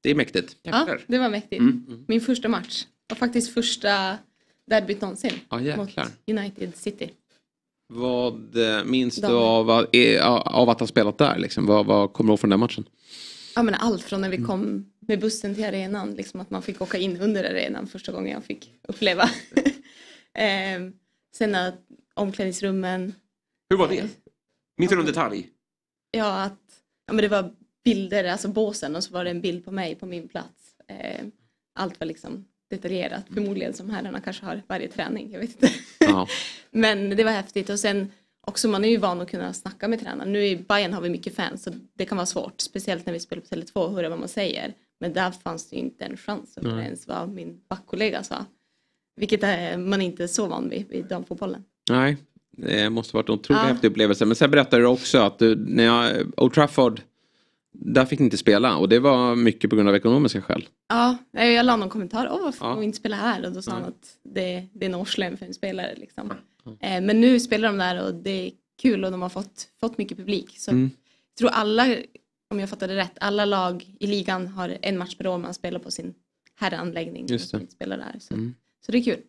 Det är mäktigt. ja, det var mäktigt. Mm. Min första match var faktiskt första derbyt någonsin Ja, jäklar. mot United City. Vad eh, minns du De- av, att- eh, av att ha spelat där? Liksom? Vad, vad kommer du ihåg från den matchen? Ja, men allt från när vi kom med bussen till arenan, liksom att man fick åka in under arenan första gången jag fick uppleva. Ehm, sen att omklädningsrummen, Hur var det? Minns du någon detalj? ja att ja, men det var bilder, alltså båsen och så var det en bild på mig på min plats. Ehm, allt var liksom detaljerat, förmodligen som herrarna kanske har varje träning, jag vet inte. Ja. Men det var häftigt och sen också man är ju van att kunna snacka med tränaren. Nu i Bayern har vi mycket fans så det kan vara svårt. Speciellt när vi spelar på Tele2 och höra vad man säger. Men där fanns det ju inte en chans att höra ens vad min backkollega sa. Vilket man inte är så van vid vid damfotbollen. Nej, det måste varit en otroligt Ja. häftig upplevelse. Men sen berättade du också att du, när jag, Old Trafford, där fick ni inte spela och det var mycket på grund av ekonomiska skäl. Ja, jag la någon kommentar. Åh, varför Ja. får vi inte spela här? Och då sa han att det, det är en årslön för en spelare. Liksom. Eh, Men nu spelar de där och det är kul och de har fått, fått mycket publik. Så Mm. jag tror alla, om jag fattade rätt, alla lag i ligan har en match per år man spelar på sin herranläggning. Just det. spelar där. Så, Mm. så det är kul.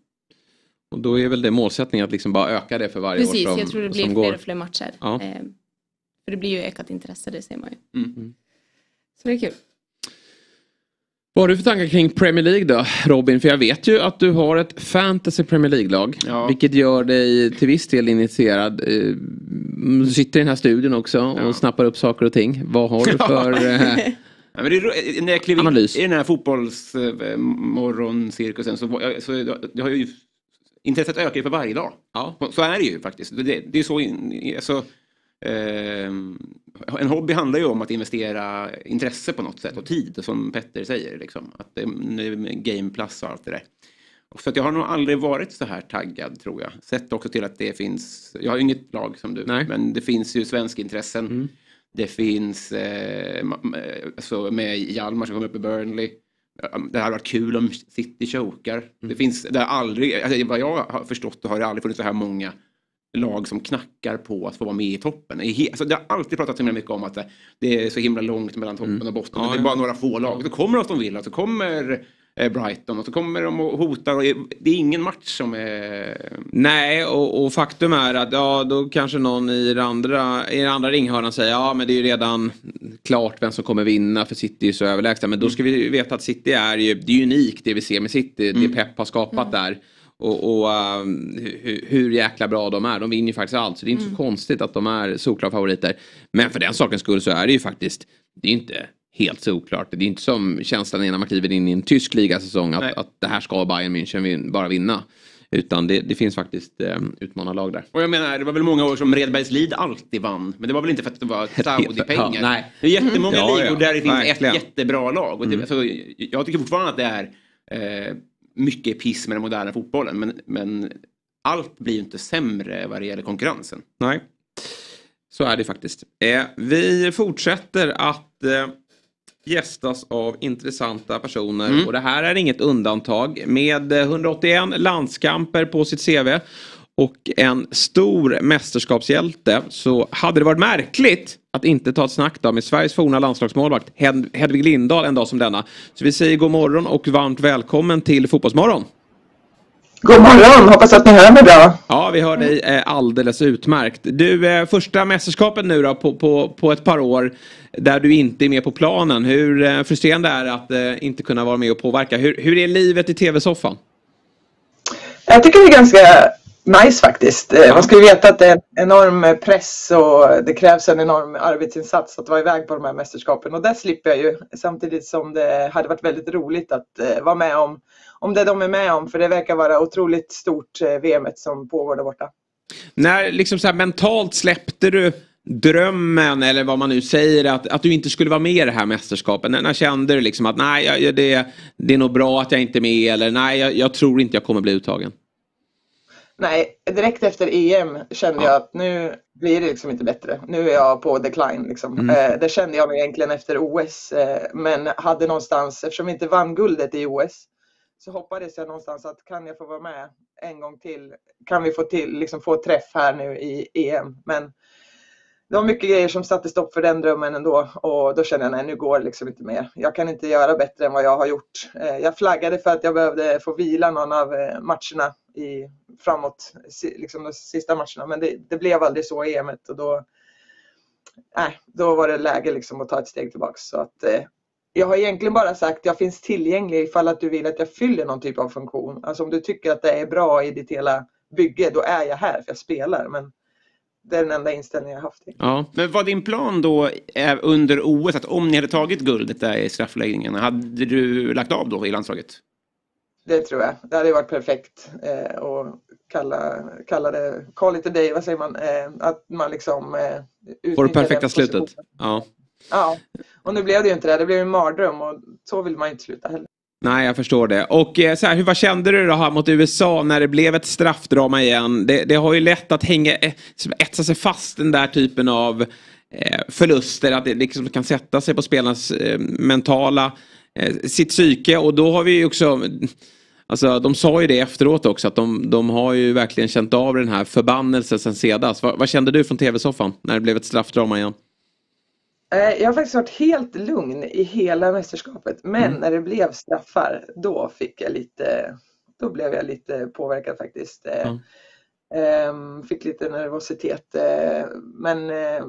Och då är väl det målsättningen att liksom bara öka det för varje Precis, år som, jag tror det blir fler går. och fler matcher. Ja. Eh, För det blir ju ökat intresse, det ser man ju. Mm. Så det är kul. Vad har du för tankar kring Premier League då, Robin? För jag vet ju att du har ett fantasy Premier League-lag. Ja. Vilket gör dig till viss del initierad. Eh, Du sitter i den här studion också och Ja. snappar upp saker och ting. Vad har du för... eh, Ja, men det är, ro- när jag klev in Analys. i den här fotbollsmorgoncirkusen så, var jag- så det har ju intresset ökar ju för varje dag. Ja. Så är det ju faktiskt. Det, det är så, in, alltså, en hobby handlar ju om att investera intresse på något sätt och tid som Petter säger. Liksom, att det, är Game Plus och allt det där. Och Så jag har nog aldrig varit så här taggad tror jag. Sett också till att det finns, jag har ju inget lag som du, Nej. men det finns ju svenska intressen. Mm. Det finns eh, alltså med Hjalmar som kommer upp i Burnley. Det hade varit kul om City chokar. Det finns, det har aldrig, alltså, vad jag har förstått har det aldrig funnits så här många lag som knackar på att få vara med i toppen. Alltså, det har alltid pratats så himla mycket om att det- det är så himla långt mellan toppen och botten. Ja, det är bara några få lag. Så kommer Aston Villa, så kommer eh, Brighton och så kommer de och hotar. Och det är ingen match som är... Nej, och, och faktum är att ja, då kanske någon i den andra, i den andra ringhörnan säger ja men det är ju redan klart vem som kommer vinna för City är ju så överlägsna. Men då ska vi ju veta att City är ju, det är unikt det vi ser med City, det Pep har skapat där. Och, och um, hur, hur jäkla bra de är. De vinner ju faktiskt allt. Så det är inte så konstigt att de är solklara favoriter. Men för den sakens skull så är det ju faktiskt, det är inte helt solklart. Det är inte som känslan är när man kliver in i en tysk ligasäsong Nej. att, att det här ska Bayern München bara vinna. Utan det, det finns faktiskt eh, utmanarlag där. Och jag menar, det var väl många år som Redbergslid alltid vann. Men det var väl inte för att det var Saudi-pengar. Ja, nej. Det är jättemånga Ja, ligor ja, där det finns verkligen. ett jättebra lag. Och det, alltså, jag tycker fortfarande att det är eh, mycket piss med den moderna fotbollen. Men, men allt blir ju inte sämre vad det gäller konkurrensen. Nej, så är det faktiskt. Eh, vi fortsätter att eh, gästas av intressanta personer Mm. och det här är inget undantag. Med eh, 181 landskamper på sitt CV och en stor mästerskapshjälte så hade det varit märkligt att inte ta ett snack då med Sveriges forna landslagsmålvakt Hed Hedvig Lindahl en dag som denna. Så vi säger god morgon och varmt välkommen till Fotbollsmorgon. God morgon, hoppas att ni hör mig bra. Ja, vi hör dig eh, alldeles utmärkt. Du, eh, första mästerskapet nu då på, på, på ett par år där du inte är med på planen. Hur eh, frustrerande är det att inte kunna vara med och påverka? Hur, hur är livet i tv-soffan? Jag tycker det är ganska nice faktiskt. Eh, Man ska ju veta att det är en enorm press och det krävs en enorm arbetsinsats att vara iväg på de här mästerskapen och det slipper jag ju samtidigt som det hade varit väldigt roligt att eh, vara med om, om det de är med om för det verkar vara otroligt stort eh, VM som pågår där borta. När liksom så här, mentalt släppte du drömmen eller vad man nu säger att, att du inte skulle vara med i det här mästerskapet? När, när kände du liksom att nej, jag, det, det är nog bra att jag inte är med eller nej, jag, jag tror inte jag kommer bli uttagen? Nej, direkt efter EM kände jag att nu blir det liksom inte bättre. Nu är jag på decline. Liksom. Eh, det kände jag nog egentligen efter OS. Eh, men hade någonstans, eftersom vi inte vann guldet i OS, så hoppades jag någonstans att kan jag få vara med en gång till? Kan vi få, till, liksom få träff här nu i EM? Men det var mycket grejer som satte stopp för den drömmen ändå och då kände jag nej nu går det liksom inte mer. Jag kan inte göra bättre än vad jag har gjort. Eh, jag flaggade för att jag behövde få vila någon av eh, matcherna i, framåt, liksom de sista matcherna men det, det blev aldrig så i EMet och då, nej, då var det läge liksom att ta ett steg tillbaks. Så att, eh, jag har egentligen bara sagt att jag finns tillgänglig ifall att du vill att jag fyller någon typ av funktion. Alltså om du tycker att det är bra i ditt hela bygge, då är jag här för jag spelar. Men det är den enda inställningen jag har haft. Ja. Men var din plan då eh, under OS att om ni hade tagit guldet där i straffläggningen, hade du lagt av då i landslaget? Det tror jag. Det hade varit perfekt. Eh, och kalla, kalla det, call it a day, vad säger man? Eh, att man liksom eh, Får det perfekta slutet? Ja. Ja, och nu blev det ju inte det. Det blev en mardröm och så vill man inte sluta heller. Nej, jag förstår det. Och eh, så här, hur, vad kände du då här mot USA när det blev ett straffdrama igen? Det, det har ju lätt att hänga, eh, etsa sig fast den där typen av eh, förluster. Att det liksom kan sätta sig på spelarnas eh, mentala, eh, sitt psyke. Och då har vi ju också, alltså de sa ju det efteråt också, att de, de har ju verkligen känt av den här förbannelsen sen sedast. Vad, vad kände du från tv-soffan när det blev ett straffdrama igen? Eh, Jag har faktiskt varit helt lugn i hela mästerskapet. Men Mm. när det blev straffar, då fick jag lite, då blev jag lite påverkad faktiskt. Eh, Ja. ehm, Fick lite nervositet. eh, Men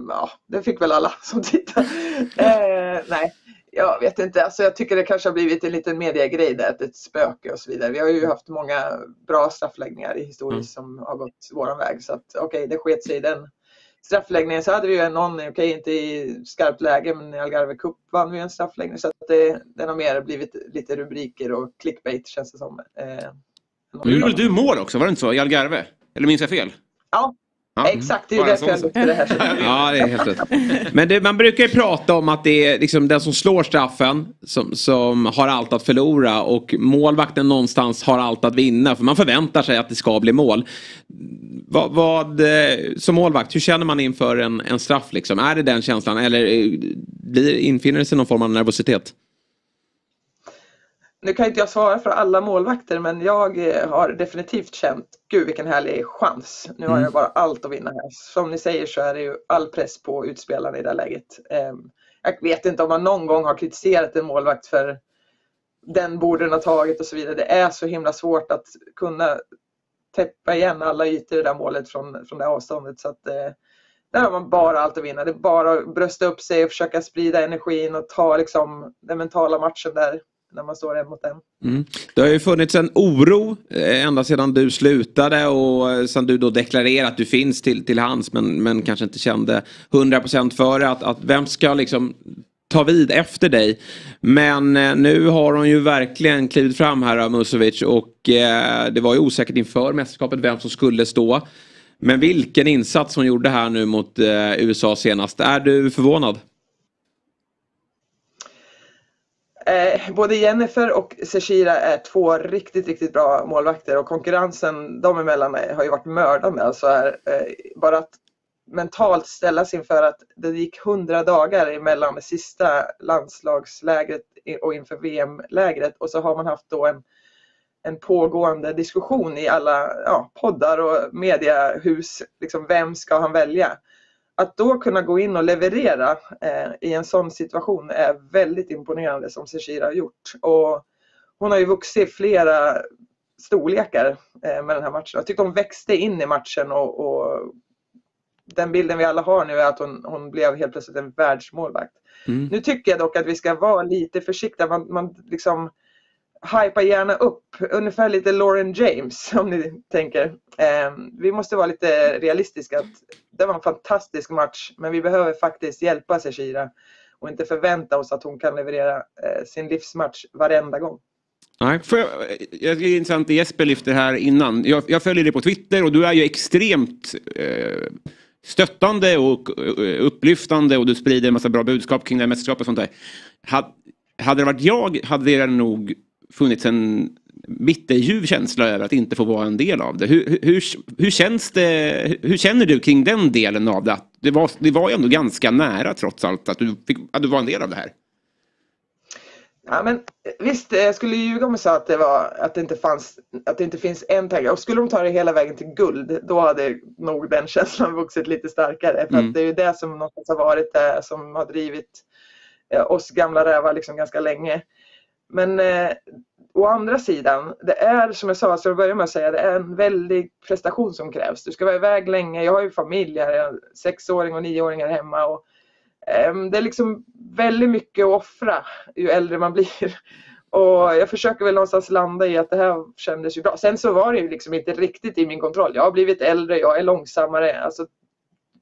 ja, det fick väl alla som tittar. Nej, jag vet inte. Alltså, jag tycker det kanske har blivit en liten mediegrej där, att ett spöke och så vidare. Vi har ju haft många bra straffläggningar i historiskt som har gått våran väg. Så att okej, det sket sig i den straffläggningen så hade vi ju någon, okej inte i skarpt läge, men i Algarve Cup vann vi en straffläggning. Så att det, den har mer blivit lite rubriker och clickbait känns det som. Eh, Nu gjorde väl du mål också, var det inte så? I Algarve? Eller minns jag fel? Ja, Ja. exakt. Det är därför jag sån lyfte det här. Ja, det är helt rätt. Men det, man brukar ju prata om att det är liksom den som slår straffen som, som har allt att förlora och målvakten någonstans har allt att vinna. För man förväntar sig att det ska bli mål. Vad, vad, eh, som målvakt, hur känner man inför en, en straff? Liksom? Är det den känslan eller eh, blir, infinner det sig någon form av nervositet? Nu kan inte jag svara för alla målvakter men jag eh, har definitivt känt, gud vilken härlig chans. Nu har jag bara allt att vinna här. Som ni säger så är det ju all press på utspelarna i det här läget. Ehm, Jag vet inte om man någon gång har kritiserat en målvakt för den borde den ha tagit och så vidare. Det är så himla svårt att kunna täppa igen alla ytor i det där målet från, från det avståndet. Så att, eh, där har man bara allt att vinna. Det är bara att brösta upp sig och försöka sprida energin och ta liksom, den mentala matchen där när man står en mot en. Mm. Det har ju funnits en oro eh, ända sedan du slutade och eh, sedan du då deklarerade att du finns till, till hands men, men kanske inte kände 100% före att, att vem ska liksom ta vid efter dig. Men eh, nu har hon ju verkligen klivit fram här Musovic och eh, det var ju osäkert inför mästerskapet vem som skulle stå. Men vilken insats hon gjorde här nu mot eh, USA senast. Är du förvånad? Eh, både Jennifer och Seshira är två riktigt, riktigt bra målvakter och konkurrensen dem emellan har ju varit mördande. Alltså här, eh, bara att mentalt ställas inför att det gick hundra dagar emellan det sista landslagslägret och inför VM-lägret och så har man haft då en, en pågående diskussion i alla ja, poddar och mediehus. Liksom, vem ska han välja? Att då kunna gå in och leverera eh, i en sån situation är väldigt imponerande som Seshira har gjort. Och hon har ju vuxit flera storlekar eh, med den här matchen. Jag tyckte hon växte in i matchen och, och den bilden vi alla har nu är att hon, hon blev helt plötsligt en världsmålvakt. Mm. Nu tycker jag dock att vi ska vara lite försiktiga. Man, man liksom Hypa gärna upp, ungefär lite Lauren James om ni tänker. Eh, vi måste vara lite realistiska. Det var en fantastisk match men vi behöver faktiskt hjälpa Shakira och inte förvänta oss att hon kan leverera eh, sin livsmatch varenda gång. Nej, för jag, jag, det är intressant det Jesper lyfter här innan. Jag, jag, följer dig på Twitter och du är ju extremt eh, stöttande och eh, upplyftande och du sprider en massa bra budskap kring det här mästerskapet och sånt där. Hade det varit jag hade det nog funnits en bitterljuv känsla över att inte få vara en del av det. Hur, hur, hur, känns det, hur känner du kring den delen av det? Det var, det var ju ändå ganska nära trots allt att du, fick, att du var en del av det här. Ja, men visst, jag skulle ljuga om jag sa att det, var, att, det inte fanns, att det inte finns en pengar. Och skulle de ta det hela vägen till guld, då hade nog den känslan vuxit lite starkare. För mm. det är ju det som någonstans har varit det som har drivit eh, oss gamla rävar liksom ganska länge. Men eh, å andra sidan, det är som jag sa, så jag börjar med att säga, det är en väldig prestation som krävs. Du ska vara iväg länge. Jag har ju familj här, jag har sexåring och nioåringar hemma. Och, eh, det är liksom väldigt mycket att offra ju äldre man blir. Och jag försöker väl någonstans landa i att det här kändes ju bra. Sen så var det ju liksom inte riktigt i min kontroll. Jag har blivit äldre, jag är långsammare. Alltså,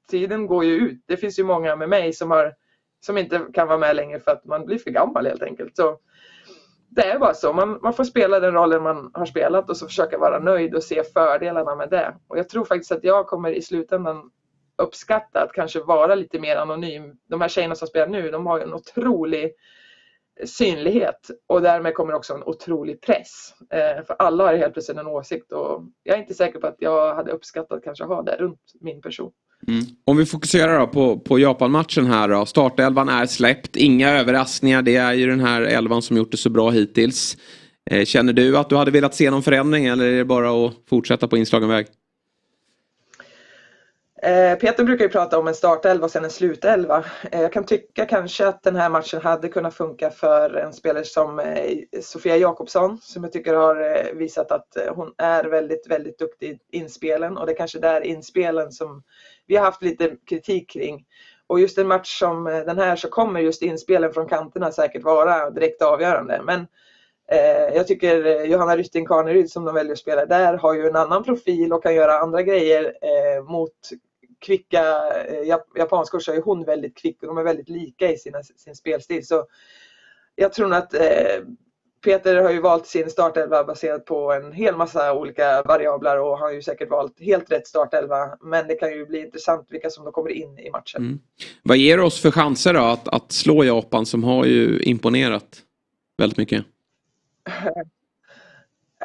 tiden går ju ut. Det finns ju många med mig som, har, som inte kan vara med längre för att man blir för gammal helt enkelt. Så det är bara så. Man, man får spela den rollen man har spelat och så försöka vara nöjd och se fördelarna med det. Och jag tror faktiskt att jag kommer i slutändan uppskatta att kanske vara lite mer anonym. De här tjejerna som spelar nu, de har ju en otrolig synlighet och därmed kommer också en otrolig press. Eh, för alla har helt plötsligt en åsikt och jag är inte säker på att jag hade uppskattat kanske ha det runt min person. Mm. Om vi fokuserar då på, på Japan-matchen här då. Startelvan är släppt, inga överraskningar. Det är ju den här elvan som gjort det så bra hittills. Eh, känner du att du hade velat se någon förändring eller är det bara att fortsätta på inslagen väg? Eh, Peter brukar ju prata om en startelva och sen en slutelva. Eh, jag kan tycka kanske att den här matchen hade kunnat funka för en spelare som eh, Sofia Jakobsson som jag tycker har visat att hon är väldigt, väldigt duktig i inspelen och det är kanske där inspelen som vi har haft lite kritik kring. Och just en match som den här så kommer just inspelen från kanterna säkert vara direkt avgörande. Men jag tycker Johanna Rytting Kaneryd som de väljer att spela där har ju en annan profil och kan göra andra grejer mot kvicka eh, japanskor så är hon väldigt kvick och de är väldigt lika i sina, sin spelstil. Så jag tror att eh, Peter har ju valt sin startelva baserat på en hel massa olika variabler och har ju säkert valt helt rätt startelva. Men det kan ju bli intressant vilka som då kommer in i matchen. Mm. Vad ger oss för chanser då att, att slå Japan som har ju imponerat väldigt mycket?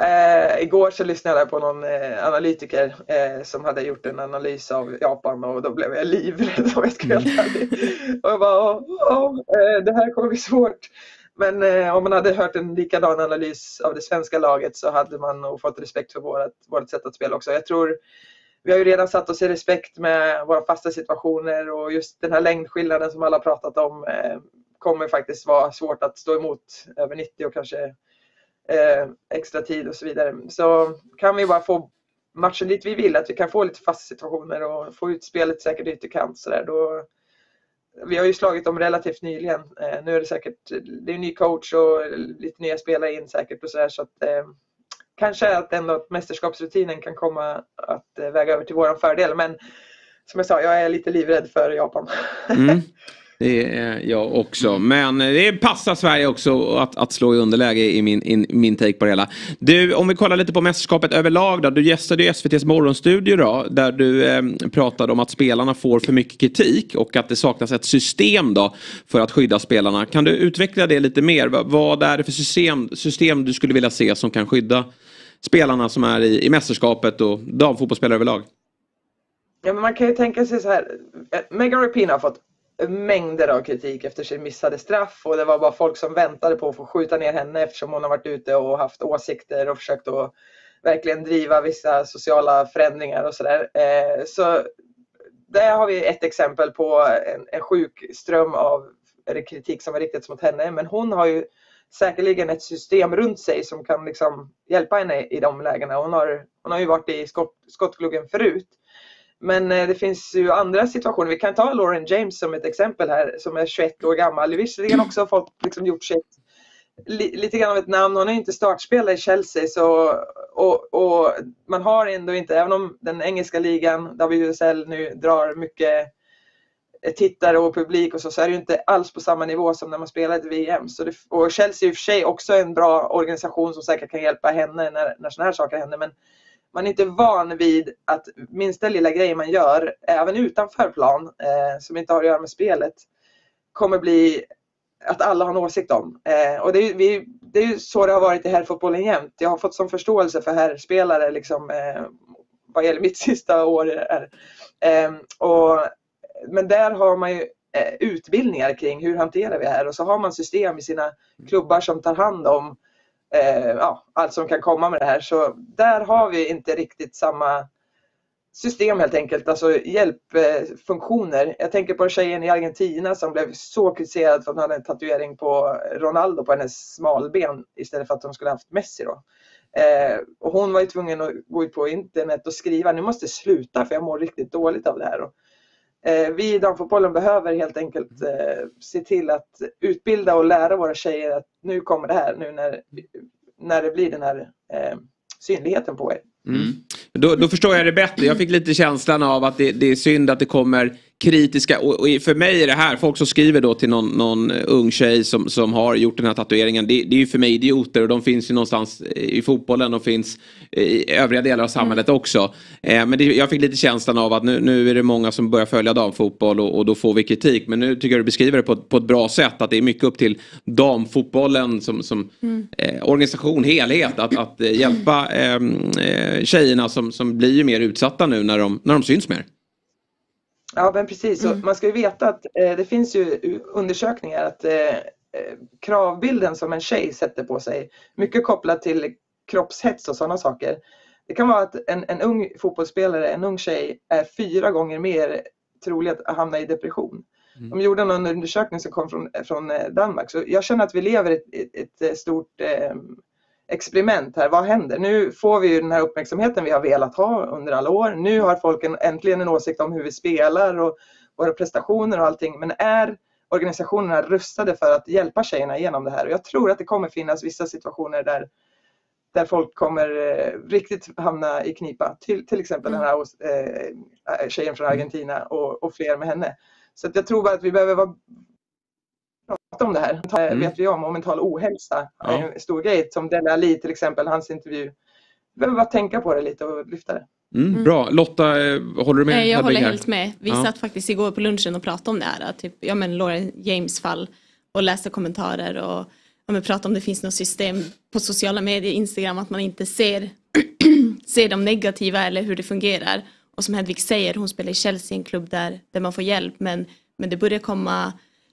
Eh, igår så lyssnade jag på någon eh, analytiker eh, som hade gjort en analys av Japan och då blev jag livrädd om jag ska vara mm. ärlig. Och jag bara, oh, oh, det här kommer bli svårt. Men eh, om man hade hört en likadan analys av det svenska laget så hade man nog fått respekt för vårt, vårt sätt att spela också. Jag tror vi har ju redan satt oss i respekt med våra fasta situationer och just den här längdskillnaden som alla pratat om eh, kommer faktiskt vara svårt att stå emot över 90 och kanske eh, extra tid och så vidare. Så kan vi bara få matchen dit vi vill, att vi kan få lite fasta situationer och få ut spelet säkert ytterkant så där, då vi har ju slagit dem relativt nyligen. Eh, nu är det säkert, det är ny coach och lite nya spelare in säkert och sådär så att eh, kanske att ändå mästerskapsrutinen kan komma att eh, väga över till våran fördel. Men som jag sa, jag är lite livrädd för Japan. Mm. Det är jag också. Men eh, det passar Sverige också att, att slå i underläge i min, in, min take på det hela. Du, om vi kollar lite på mästerskapet överlag då. Du gästade ju SVTs morgonstudio då. Där du eh, pratade om att spelarna får för mycket kritik och att det saknas ett system då för att skydda spelarna. Kan du utveckla det lite mer? Vad är det för system, system du skulle vilja se som kan skydda spelarna som är i, i mästerskapet och damfotbollsspelare överlag? Ja, men man kan ju tänka sig så här. Eh, Megan Rapinoe har fått mängder av kritik efter sin missade straff och det var bara folk som väntade på att få skjuta ner henne eftersom hon har varit ute och haft åsikter och försökt att verkligen driva vissa sociala förändringar och sådär. Eh, så där har vi ett exempel på en, en sjuk ström av kritik som har riktats mot henne. Men hon har ju säkerligen ett system runt sig som kan liksom hjälpa henne i de lägena. Hon har, hon har ju varit i skott, skottgluggen förut. Men eh, det finns ju andra situationer. Vi kan ta Lauren James som ett exempel här som är 21 år gammal. Visserligen också har folk liksom gjort sig lite grann av ett namn. Hon är inte startspelare i Chelsea så, och, och, man har ändå inte, även om den engelska ligan, WSL nu drar mycket tittare och publik och så, så är det ju inte alls på samma nivå som när man spelar ett VM. Så det, och Chelsea är i och för sig också en bra organisation som säkert kan hjälpa henne när, när sådana här saker händer. Men man är inte van vid att minsta lilla grej man gör, även utanför plan, eh, som inte har att göra med spelet, kommer bli att alla har en åsikt om. Eh, och det är, vi, det är ju så det har varit i herrfotbollen jämt. Jag har fått sån förståelse för herrspelare liksom, eh, vad gäller mitt sista år. Här. Eh, och, men där har man ju eh, utbildningar kring hur hanterar vi det här och så har man system i sina klubbar som tar hand om eh, ja, allt som kan komma med det här. Så där har vi inte riktigt samma system helt enkelt, alltså hjälpfunktioner. Jag tänker på tjejen i Argentina som blev så kritiserad för att hon hade en tatuering på Ronaldo på hennes smalben istället för att hon skulle haft Messi då. Eh, och hon var ju tvungen att gå ut på internet och skriva, nu måste jag sluta för jag mår riktigt dåligt av det här. Och, Eh, vi i damfotbollen behöver helt enkelt eh, se till att utbilda och lära våra tjejer att nu kommer det här, nu när, när det blir den här eh, synligheten på er. Mm. Då, då, förstår jag det bättre. Jag fick lite känslan av att det, det är synd att det kommer kritiska, och, och, för mig är det här, folk som skriver då till någon, någon ung tjej som, som har gjort den här tatueringen, det, det är ju för mig idioter och de finns ju någonstans i fotbollen och finns i övriga delar av samhället mm. också. Eh, men det, jag fick lite känslan av att nu, nu är det många som börjar följa damfotboll och, och då får vi kritik. Men nu tycker jag du beskriver det på, på ett bra sätt, att det är mycket upp till damfotbollen som, som mm. eh, organisation, helhet, att, att eh, hjälpa ehm, eh, tjejerna som, som blir ju mer utsatta nu när de, när de syns mer. Ja, men precis. Mm. man ska ju veta att eh, det finns ju undersökningar att eh, eh, kravbilden som en tjej sätter på sig, mycket kopplat till kroppshets och sådana saker. Det kan vara att en, en ung fotbollsspelare, en ung tjej, är fyra gånger mer trolig att hamna i depression. Mm. De gjorde en undersökning som kom från, från eh, Danmark. Så jag känner att vi lever i ett, ett, ett, stort eh, experiment här. Vad händer? Nu får vi den här uppmärksamheten vi har velat ha under alla år. Nu har folk en, äntligen en åsikt om hur vi spelar och våra prestationer och allting. Men är organisationerna rustade för att hjälpa tjejerna igenom det här? Och jag tror att det kommer finnas vissa situationer där, där folk kommer eh, riktigt hamna i knipa. Till, till exempel mm. den här eh, tjejen från Argentina och, och fler med henne. Så jag tror bara att vi behöver vara om det här. Det mm. vet vi om, och mental ohälsa ja. är en stor grej. Som Dele Ali till exempel, hans intervju. Vi behöver bara tänka på det lite och lyfta det. Mm, mm. Bra. Lotta, eh, håller du med? Jag håller helt med. Vi ja. satt faktiskt igår på lunchen och pratade om det här. Typ, ja men Lauren James fall. Och läste kommentarer och ja, men pratade om det finns något system på sociala medier, Instagram, att man inte ser, ser de negativa eller hur det fungerar. Och som Hedvig säger, hon spelar i Chelsea, en klubb där, där man får hjälp. Men, men det börjar komma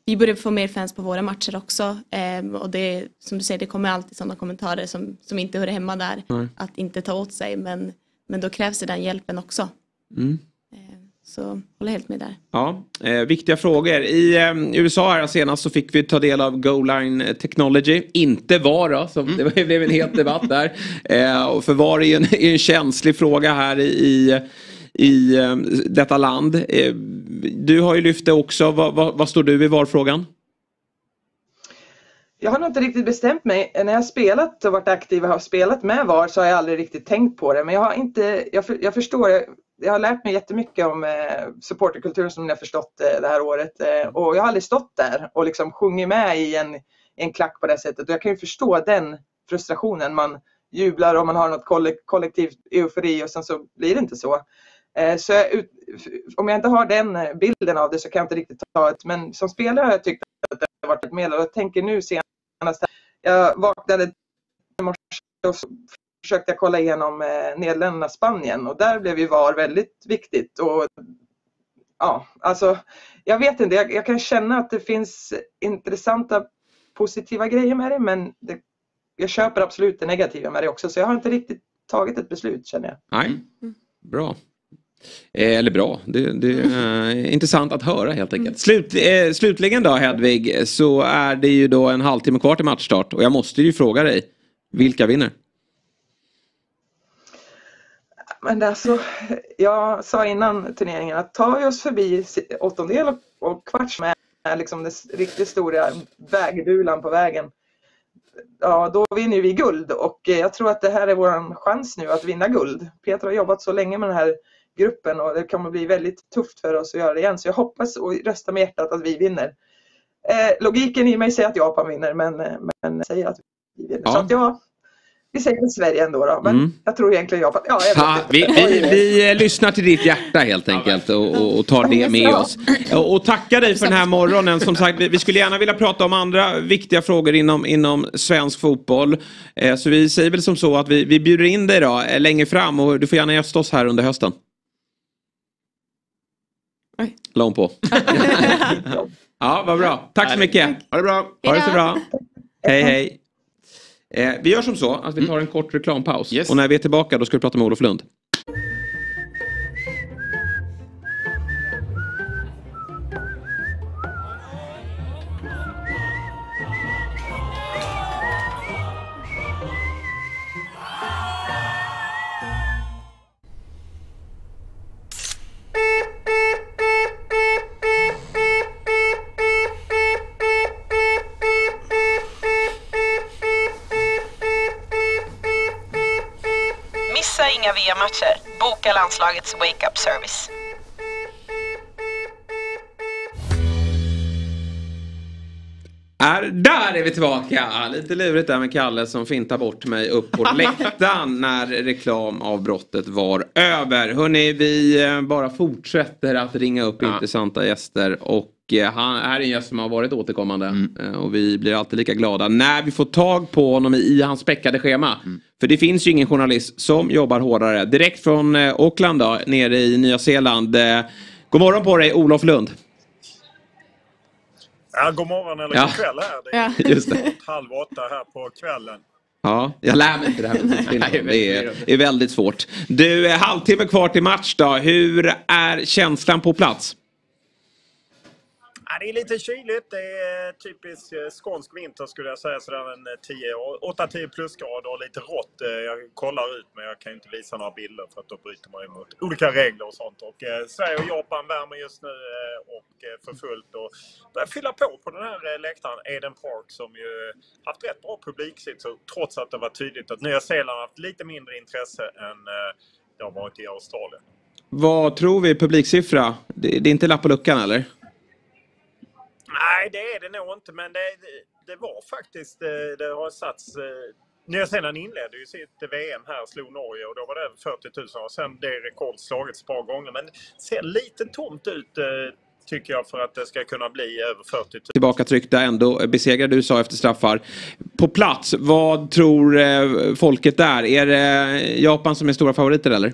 vi börjar få mer fans på våra matcher också. Eh, och det, som du säger, det kommer alltid sådana kommentarer som, som inte hör hemma där. Mm. Att inte ta åt sig. Men, men då krävs det den hjälpen också. Mm. Eh, så håller helt med där. Ja, eh, viktiga frågor. I eh, USA här senast så fick vi ta del av Goline Technology. Inte VAR som mm. det blev en het debatt där. Eh, och för VAR är en, är en känslig fråga här i i i eh, detta land. Eh, du har ju lyft det också. Vad, vad, vad står du i VAR-frågan? Jag har nog inte riktigt bestämt mig. När jag har spelat och varit aktiv och har spelat med VAR så har jag aldrig riktigt tänkt på det. Men jag har inte, jag, för, jag förstår, jag har lärt mig jättemycket om eh, som ni har förstått eh, det här året. Eh, och jag har aldrig stått där och liksom sjungit med i en, en klack på det sättet. Och jag kan ju förstå den frustrationen. Man jublar och man har något kollektivt eufori och sen så blir det inte så. Eh, så jag, om jag inte har den eh, bilden av det så kan jag inte riktigt ta det. Men som spelare har jag tyckt att det har varit ett medel. Jag tänker nu senast, jag vaknade i morse och försökte jag kolla igenom eh, Nederländerna-Spanien och där blev ju VAR väldigt viktigt. Och, ja, alltså, jag vet inte, jag, jag, kan känna att det finns intressanta positiva grejer med det men det, jag köper absolut det negativa med det också så jag har inte riktigt tagit ett beslut känner jag. Nej, bra. Eh, eller bra, det, det är eh, intressant att höra helt enkelt. Slut, eh, slutligen då Hedvig så är det ju då en halvtimme kvar till matchstart och jag måste ju fråga dig, vilka vinner? Men alltså, jag sa innan turneringen att tar vi oss förbi åttondel och, och kvarts med liksom den riktigt stora vägbulan på vägen. Ja, då vinner vi guld och jag tror att det här är vår chans nu att vinna guld. Peter har jobbat så länge med den här gruppen och det kommer bli väldigt tufft för oss att göra det igen. Så jag hoppas och röstar med hjärtat att vi vinner. Eh, logiken i mig säger att Japan vinner men, men säger att vi vinner. Ja. Så att jag, vi säger Sverige ändå då, men mm. jag tror egentligen Japan. Ja, jag ha, vi, vi, vi, lyssnar till ditt hjärta helt enkelt och, och tar det med oss. Och, och tackar dig för den här morgonen. Som sagt, vi, skulle gärna vilja prata om andra viktiga frågor inom, inom svensk fotboll. Eh, så vi säger väl som så att vi, vi bjuder in dig då eh, längre fram och du får gärna gästa oss här under hösten. Oj. La hon på. ja, vad bra. Tack så mycket. Ha det bra. Ha det så bra. Hej, hej. Eh, vi gör som så att vi tar en kort reklampaus. Yes. Och när vi är tillbaka då ska vi prata med Olof Lund. Boka landslagets wake-up service. Är, där är vi tillbaka! Lite lurigt där med Kalle som fintar bort mig upp på läktaren när reklamavbrottet var över. Hörni, vi eh, bara fortsätter att ringa upp ja. intressanta gäster och han här är en gäst som har varit återkommande mm. Eh, och vi blir alltid lika glada när vi får tag på honom i hans späckade schema. Mm. För det finns ju ingen journalist som jobbar hårdare. Direkt från Auckland då, nere i Nya Zeeland. God morgon på dig Olof Lund. Ja, god morgon eller ja. god kväll här. Det är ja. Just det. halv åtta här på kvällen. Ja, jag lär mig inte det här med Det är, är väldigt svårt. Du, halvtimme kvar till match då. Hur är känslan på plats? Det är lite kyligt. Det är typisk eh, skånsk vinter skulle jag säga. Sådär en eh, 8-10 plusgrader och lite rått. Eh, jag kollar ut men jag kan inte visa några bilder för att då bryter man mot olika regler och sånt. Och eh, Sverige och Japan värmer just nu eh, och eh, för fullt och börjar fylla på på den här läktaren Eden Park som ju haft rätt bra publiksitt trots att det var tydligt att Nya Zeeland haft lite mindre intresse än det har varit i Australien. Vad tror vi publiksiffra? Det, det är inte lapp på luckan eller? Nej, det är det nog inte, men det, det var faktiskt, eh, det har satts eh, Nya Zeeland inledde ju sitt VM här och slog Norge och då var det över 40 000 och sen det rekord slagits ett par gånger. Men det ser lite tomt ut eh, tycker jag för att det ska kunna bli över 40 000. Tillbaka tryckta ändå besegrade USA efter straffar. På plats, vad tror folket där? Är det Japan som är stora favoriter eller?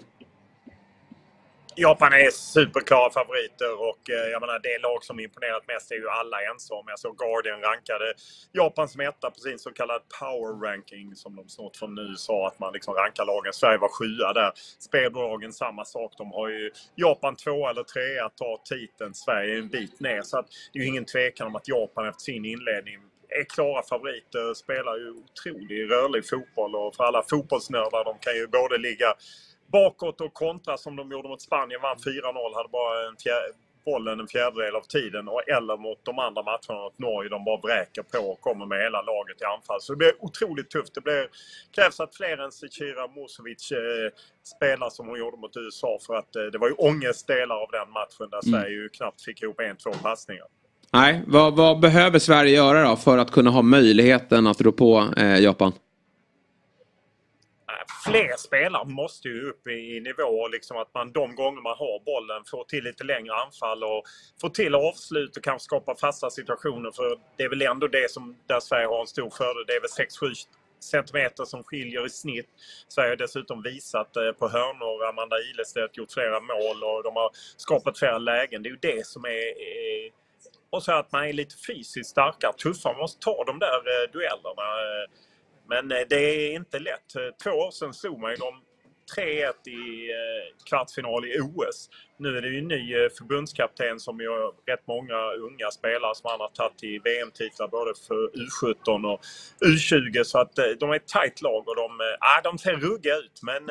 Japan är superklara favoriter och eh, jag menar det lag som imponerat mest är ju alla ense om. Jag såg Guardian rankade Japan som etta på sin så kallad power ranking som de snart från nu sa Att man liksom rankar lagen. Sverige var sjua där. Spelbolagen samma sak. De har ju Japan två eller trea, tar titeln. Sverige är en bit ner. Så att det är ju ingen tvekan om att Japan efter sin inledning är klara favoriter, spelar ju otroligt rörlig fotboll och för alla fotbollsnördar, de kan ju både ligga bakåt och kontra som de gjorde mot Spanien. Vann 4-0, hade bara en bollen en fjärdedel av tiden och, eller mot de andra matcherna mot Norge. De bara vräker på och kommer med hela laget i anfall. Så det blir otroligt tufft. Det blir, krävs att fler än Zecira Musovic eh, spelar som hon gjorde mot USA för att eh, det var ju ångestdelar av den matchen där Mm. Sverige ju knappt fick ihop en, två passningar. Nej, vad, vad behöver Sverige göra då för att kunna ha möjligheten att rå på eh, Japan? Fler spelare måste ju upp i, i nivå. Liksom att man de gånger man har bollen får till lite längre anfall och får till avslut och kanske skapa fasta situationer. För det är väl ändå det som där Sverige har en stor fördel. Det är väl 6-7 centimeter som skiljer i snitt. Sverige har dessutom visat eh, på hörnor. Amanda Ilestedt gjort flera mål och de har skapat flera lägen. Det är ju det som är, är och så att man är lite fysiskt starkare, tuffare. Man måste ta de där eh, duellerna. Men eh, det är inte lätt. Eh, Två år sedan slog man ju dem 3-1 i eh, kvartsfinal i OS. Nu är det ju en ny förbundskapten som ju har rätt många unga spelare som han har tagit i VM-titlar både för U17 och U20. Så att de är ett tajt lag och de, ah, de ser ruggiga ut. Men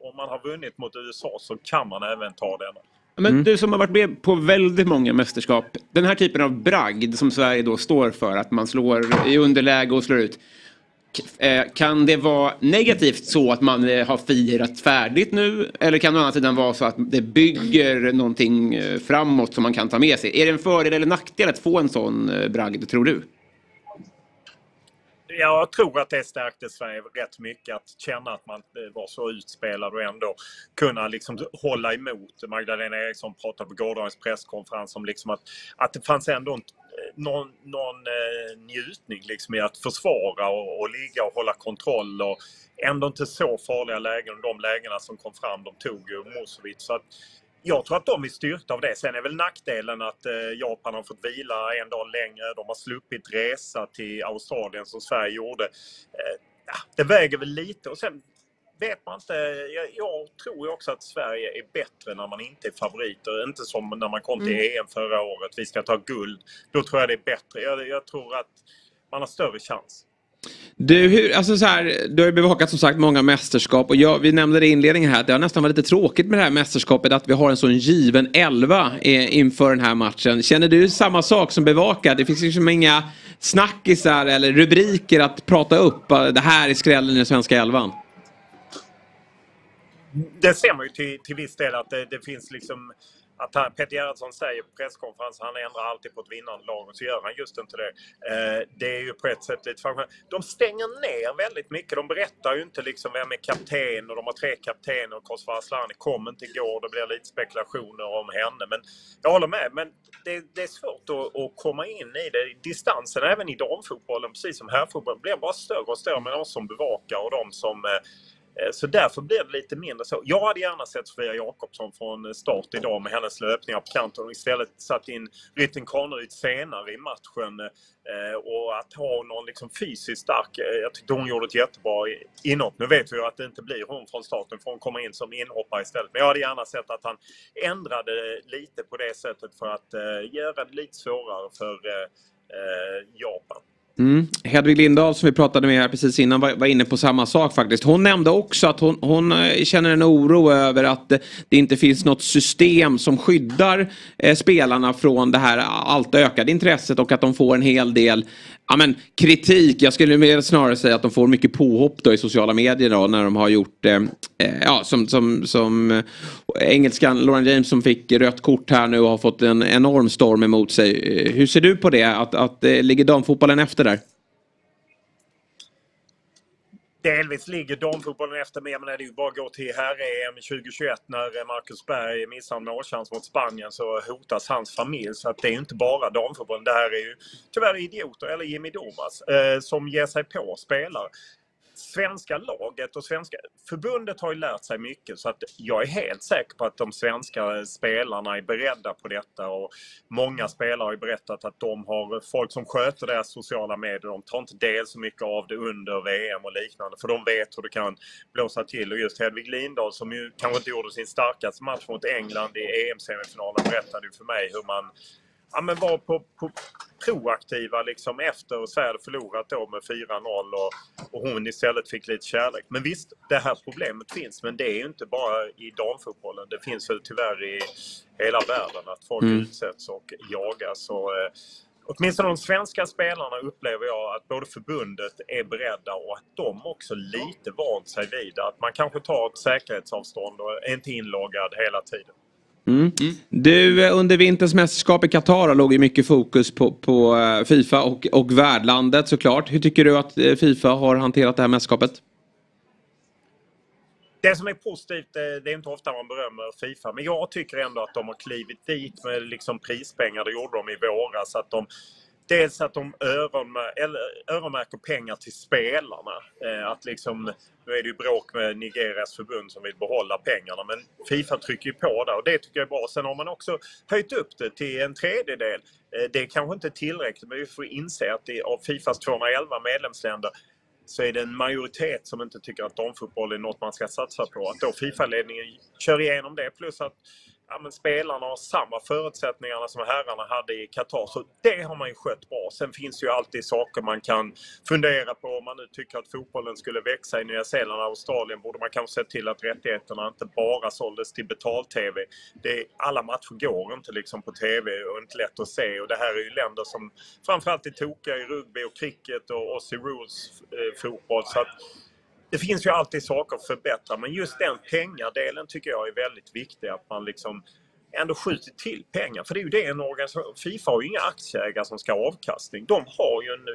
om man har vunnit mot USA så kan man även ta den. Men du som har varit med på väldigt många mästerskap. Den här typen av bragd som Sverige då står för, att man slår i underläge och slår ut. Eh, kan det vara negativt så att man eh, har firat färdigt nu? Eller kan det å andra sidan vara så att det bygger någonting eh, framåt som man kan ta med sig? Är det en fördel eller nackdel att få en sån bragd, tror du? Jag tror att det stärkte Sverige rätt mycket att känna att man var så utspelad och ändå kunna liksom hålla emot. Magdalena Eriksson pratade på gårdagens presskonferens om liksom att, att det fanns ändå en, någon, någon eh, njutning liksom i att försvara och, och ligga och hålla kontroll och ändå inte så farliga lägen. De lägena som kom fram, de tog ju Musovic. Så att, jag tror att de är styrkta av det. Sen är väl nackdelen att eh, Japan har fått vila en dag längre. De har sluppit resa till Australien som Sverige gjorde. Eh, det väger väl lite. Och sen vet man inte. Jag, jag tror också att Sverige är bättre när man inte är favoriter. Inte som när man kom till Mm. EM förra året. Vi ska ta guld. Då tror jag det är bättre. Jag, jag tror att man har större chans. Du, hur, alltså så här, du har ju bevakat som sagt många mästerskap och jag, vi nämnde det i inledningen här att det har nästan varit lite tråkigt med det här mästerskapet att vi har en sån given elva eh, inför den här matchen. Känner du samma sak som bevakar? Det finns liksom inga snackisar eller rubriker att prata upp. eh, Det här är skrällen i den svenska elvan det stämmer ju till, till viss del att det, det finns liksom att han, Peter Gerhardsson säger på presskonferensen han ändrar alltid på ett vinnande lag och så gör han just inte det. Eh, det är ju på ett sätt lite fascinerande. De stänger ner väldigt mycket. De berättar ju inte liksom vem är kapten och de har tre kaptener och Kosova Asllani kom inte igår. Det blir lite spekulationer om henne. Men jag håller med. Men det, det är svårt att, att komma in i det. Distansen även i damfotbollen, precis som herrfotbollen, blir bara större och större med de som bevakar och de som Eh, Eh, så därför blir det lite mindre så. Jag hade gärna sett Sofia Jakobsson från eh, start idag med hennes löpningar på kanten och istället satt in Rytting Kaneryd senare i matchen. Eh, och att ha någon liksom fysiskt stark, jag tyckte hon gjorde ett jättebra inhopp. Nu vet vi ju att det inte blir hon från starten för hon kommer in som inhoppare istället. Men jag hade gärna sett att han ändrade lite på det sättet för att göra det lite svårare för Japan. Mm. Hedvig Lindahl som vi pratade med här precis innan var, var inne på samma sak faktiskt. Hon nämnde också att hon, hon eh, känner en oro över att det inte finns något system som skyddar eh, spelarna från det här allt ökade intresset och att de får en hel del ja, men, kritik. Jag skulle mer snarare säga att de får mycket påhopp då i sociala medier då, när de har gjort eh, eh ja, som, som, som eh, engelskan Lauren James som fick rött kort här nu och har fått en enorm storm emot sig. Eh, hur ser du på det? Att, att eh, ligger damfotbollen efter där? Delvis ligger damfotbollen efter, men det är ju bara att gå till herr-EM 2021 när Marcus Berg missar en målchans mot Spanien så hotas hans familj. Så att det är ju inte bara damfotbollen. Det här är ju tyvärr idioter, eller Jimmy Domas, eh, som ger sig på spelare. Svenska laget och svenska förbundet har ju lärt sig mycket så att jag är helt säker på att de svenska spelarna är beredda på detta och många spelare har ju berättat att de har folk som sköter deras sociala medier. De tar inte del så mycket av det under VM och liknande för de vet hur det kan blåsa till och just Hedvig Lindahl som ju kanske inte gjorde sin starkaste match mot England i EM-semifinalen berättade ju för mig hur man ja, men vara på, på proaktiva liksom efter Sverige hade förlorat då med 4-0 och, och hon istället fick lite kärlek. Men visst, det här problemet finns men det är ju inte bara i damfotbollen. Det finns väl tyvärr i hela världen att folk Mm. utsätts och jagas. Och, eh, åtminstone de svenska spelarna upplever jag att både förbundet är beredda och att de också lite vant sig vid att man kanske tar ett säkerhetsavstånd och är inte inloggad hela tiden. Mm. Du, eh, under vinterns mästerskap i Qatar låg ju mycket fokus på, på eh, Fifa och, och värdlandet såklart. Hur tycker du att eh, Fifa har hanterat det här mästerskapet? Det som är positivt, det är inte ofta man berömmer Fifa, men jag tycker ändå att de har klivit dit med liksom prispengar. Det gjorde de i våras. Att de, dels att de öronmärker pengar till spelarna. Eh, att liksom, nu är det ju bråk med Nigerias förbund som vill behålla pengarna, men Fifa trycker ju på där och det tycker jag är bra. Sen har man också höjt upp det till en tredjedel. Eh, det är kanske inte tillräckligt, men vi får inse att det, av Fifas 211 medlemsländer så är det en majoritet som inte tycker att damfotboll är något man ska satsa på. Att då Fifa-ledningen kör igenom det plus att ja, men spelarna har samma förutsättningar som herrarna hade i Qatar. Så det har man ju skött bra. Sen finns ju alltid saker man kan fundera på. Om man nu tycker att fotbollen skulle växa i Nya Zeeland och Australien borde man kanske se till att rättigheterna inte bara såldes till betal-tv. Alla matcher går inte liksom på tv och inte lätt att se. Och det här är ju länder som framförallt är tokiga i rugby och cricket och Aussie Rules-fotboll. Eh, det finns ju alltid saker att förbättra men just den pengadelen tycker jag är väldigt viktig. Att man liksom ändå skjuter till pengar. För det är ju det en organisation... Fifa har ju inga aktieägare som ska ha avkastning. De har ju en,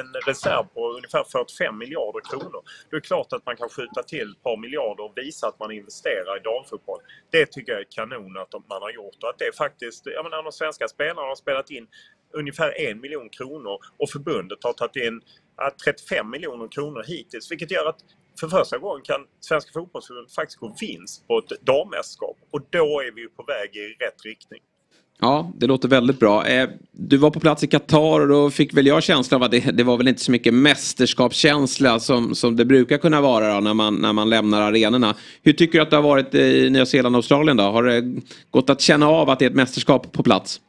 en reserv på ungefär 45 miljarder kronor. Det är klart att man kan skjuta till ett par miljarder och visa att man investerar i damfotboll. Det tycker jag är kanon att man har gjort. Och att det är faktiskt... Jag menar, de svenska spelarna har spelat in ungefär en miljon kronor och förbundet har tagit in 35 miljoner kronor hittills. Vilket gör att för första gången kan Svenska fotbollsförbundet faktiskt gå vinst på ett dammästerskap. Och då är vi ju på väg i rätt riktning. Ja, det låter väldigt bra. Eh, du var på plats i Qatar och då fick väl jag känslan av att det, det var väl inte så mycket mästerskapskänsla som, som det brukar kunna vara då, när, man, när man lämnar arenorna. Hur tycker du att det har varit i Nya Zeeland och Australien då? Har det gått att känna av att det är ett mästerskap på plats?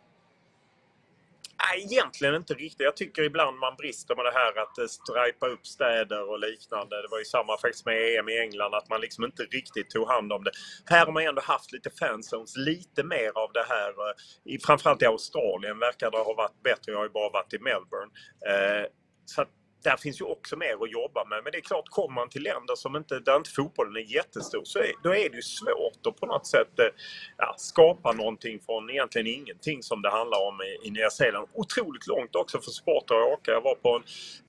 Nej, egentligen inte riktigt. Jag tycker ibland man brister med det här att strajpa stripa upp städer och liknande. Det var ju samma faktiskt med EM i England, att man liksom inte riktigt tog hand om det. Här har man ändå haft lite fanzones, lite mer av det här. Eh, framförallt i Australien verkar det ha varit bättre. Jag har ju bara varit i Melbourne. Eh, så att där finns ju också mer att jobba med. Men det är klart, kommer man till länder som inte, där inte fotbollen är jättestor så är, då är det ju svårt att på något sätt eh, ja, skapa någonting från egentligen ingenting som det handlar om i, i Nya Zeeland. Otroligt långt också för supportrar att åka. Jag var på en,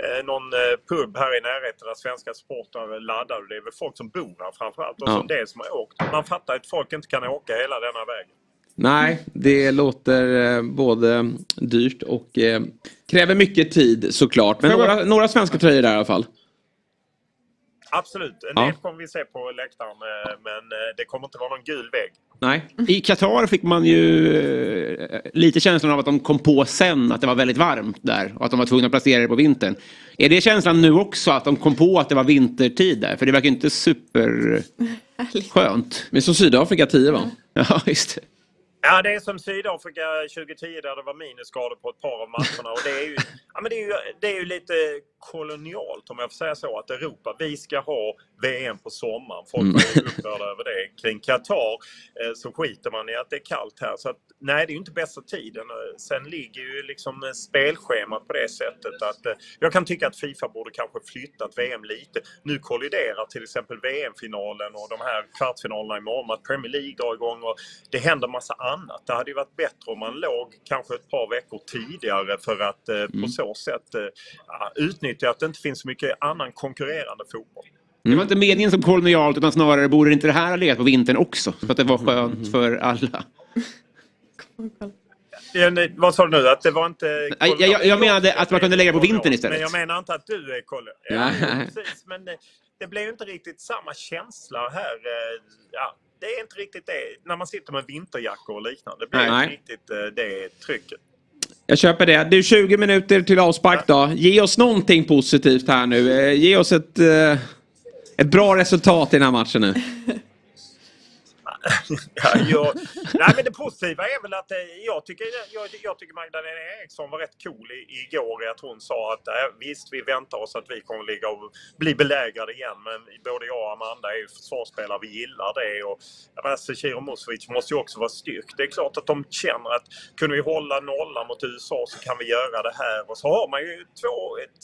eh, någon eh, pub här i närheten där svenska supportrar laddade. Det är väl folk som bor här framförallt och Ja. som det som har åkt. Man fattar att folk inte kan åka hela denna vägen. Nej, det låter eh, både dyrt och eh, kräver mycket tid såklart. Men några, några svenska tröjor där i alla fall. Absolut, en Ja. del kommer vi se på läktaren eh, men det kommer inte vara någon gul vägg. Nej. I Qatar fick man ju lite känslan av att de kom på sen att det var väldigt varmt där och att de var tvungna att placera det på vintern. Är det känslan nu också att de kom på att det var vintertid där? För det verkar inte superskönt. Men som Sydafrika 10 va? Ja, just det. Ja, det är som Sydafrika 2010 där det var minusgrader på ett par av matcherna. Och det, är ju, ja, men det, är ju, det är ju lite kolonialt om jag får säga så. Att Europa, vi ska ha VM på sommaren. Folk var ju upprörda över det. Kring Qatar eh, så skiter man i att det är kallt här. Så att, nej, det är ju inte bästa tiden. Eh, Sen ligger ju liksom eh, spelschemat på det sättet att jag kan tycka att Fifa borde kanske flyttat VM lite. Nu kolliderar till exempel VM-finalen och de här kvartsfinalerna imorgon att Premier League drar igång och det händer massa annat. Det hade ju varit bättre om man låg kanske ett par veckor tidigare för att eh, på så sätt ja, utnyttja att det inte finns så mycket annan konkurrerande fotboll. Det var inte meningen som kolonialt utan snarare borde inte det här ha legat på vintern också? Så att det var skönt för alla. Ja, nej, vad sa du nu? Att det var inte... Jag- jag- jag menade att man kunde lägga på vintern istället. Men jag menar inte att du är kolonial. Ja, precis. Men det, det blev ju inte riktigt samma känsla här. eh, Ja, det är inte riktigt det. När man sitter med vinterjackor och liknande. Det blir Nej. inte riktigt eh, det trycket. Jag köper det. Du, 20 minuter till avspark då. Ge oss någonting positivt här nu. Eh, Ge oss ett, eh, ett bra resultat i den här matchen nu. ja, jag, nej, men det positiva är väl att eh, jag tycker, jag, jag tycker Magdalena Eriksson var rätt cool i, igår i att hon sa att äh, visst, vi väntar oss att vi kommer ligga och bli belägrade igen. Men både jag och Amanda är ju försvarsspelare, vi gillar det. Och, jag menar, Zeciro Musovic måste ju också vara styrkt. Det är klart att de känner att kunde vi hålla nollan mot USA så kan vi göra det här. Och så har man ju två,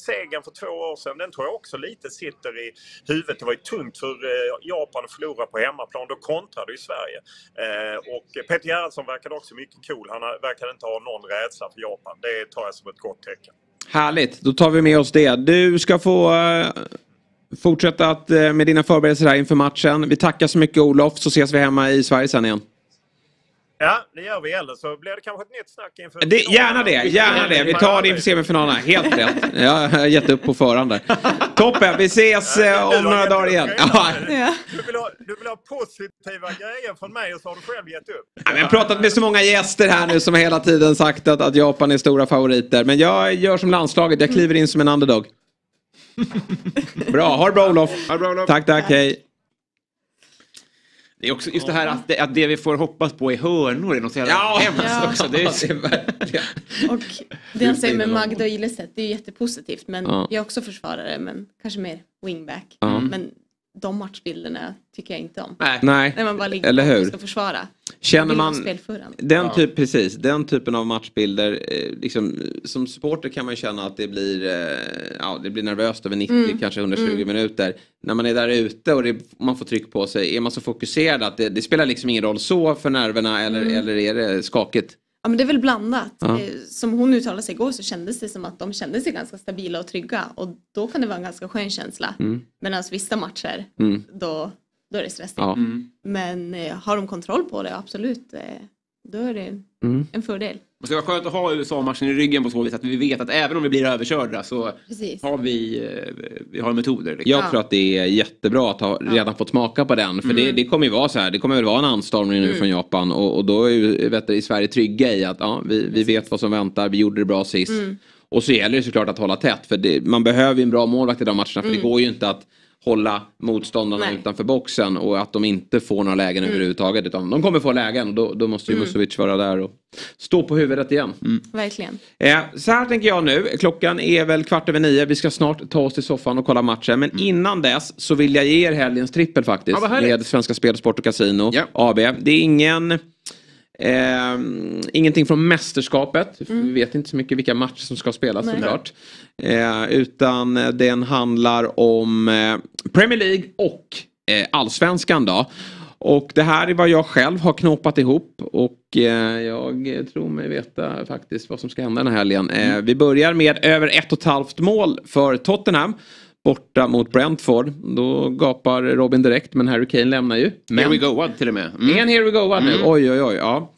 segern för två år sedan. Den tror jag också lite sitter i huvudet. Det var ju tungt för eh, Japan att förlora på hemmaplan. Då kontrade ju Sverige. Eh, och Peter Gerhardsson verkade också mycket cool. Han verkade inte ha någon rädsla för Japan. Det tar jag som ett gott tecken. Härligt, då tar vi med oss det. Du ska få eh, fortsätta att, eh, med dina förberedelser här inför matchen. Vi tackar så mycket Olof, så ses vi hemma i Sverige sen igen. Ja, det gör vi. Eller så blir det kanske ett nytt snack inför... Det, gärna det, gärna det. Vi tar det inför semifinalerna. Helt rätt. Jag har gett upp på förhand där. Toppen, vi ses ja, om några dagar igen. Ja. Du, vill ha, du vill ha positiva grejer från mig och så har du själv gett upp. Ja, jag har pratat med så många gäster här nu som hela tiden sagt att, att Japan är stora favoriter. Men jag gör som landslaget, jag kliver in som en underdog. Bra, ha det bra Olof. Ha det bra, Olof. Tack, tack, hej. Det är också just det här att det, att det vi får hoppas på är hörnor är något så jävla Ja. hemskt Ja. också. Det är, Och det han säger med Magda och Ilestedt, det är jättepositivt. Men Ja. jag är också försvarare, men kanske mer wingback. Ja. Men de matchbilderna tycker jag inte om. nej. Nej, När man bara ligger eller bak och hur? ska försvara. Känner man den, typ, precis, den typen av matchbilder, eh, liksom, som supporter kan man känna att det blir, eh, ja, det blir nervöst över 90, Mm. kanske 120 minuter. När man är där ute och det, man får tryck på sig, är man så fokuserad att det, det spelar liksom ingen roll så för nerverna eller, Mm. eller är det skakigt? Ja men det är väl blandat. Ja. Eh, Som hon uttalade sig igår så kändes det som att de kände sig ganska stabila och trygga. Och då kan det vara en ganska skön känsla. Mm. Medan vissa matcher, Mm. då, då är det stressigt. Ja. Men eh, har de kontroll på det, absolut. Eh, då är det Mm. en fördel. Det ska vara skönt att ha USA-matchen i ryggen på så vis att vi vet att även om vi blir överkörda så Precis. har vi, eh, vi har metoder. Liksom. Jag Ja. tror att det är jättebra att ha redan fått smaka på den. För Mm. det, det kommer ju vara så här, det kommer väl vara en anstormning nu från Japan. Och, och då är ju vet du, i Sverige trygga i att ja, vi, vi vet vad som väntar, vi gjorde det bra sist. Mm. Och så gäller det såklart att hålla tätt. För det, man behöver ju en bra målvakt i de matcherna. För Mm. det går ju inte att hålla motståndarna Nej. utanför boxen och att de inte får några lägen överhuvudtaget. Utan de kommer få lägen och då, då måste ju Musovic vara där och stå på huvudet igen. Verkligen. Eh, så här tänker jag nu. Klockan är väl kvart över nio. Vi ska snart ta oss till soffan och kolla matchen. Men innan dess så vill jag ge er helgens trippel faktiskt. Mm. Ja, med Svenska Spel, Sport och Casino Ja. AB. Det är ingen... Eh, ingenting från mästerskapet. Vi vet inte så mycket vilka matcher som ska spelas Nej. såklart. Eh, utan den handlar om eh, Premier League och eh, Allsvenskan då. Och det här är vad jag själv har knåpat ihop och eh, jag tror mig veta faktiskt vad som ska hända den här helgen. Eh, vi börjar med över ett och ett halvt mål för Tottenham borta mot Brentford. Då gapar Robin direkt men Harry Kane lämnar ju. Men Here we go till och med. Mm. en here we go nu. Oj oj oj. Ja.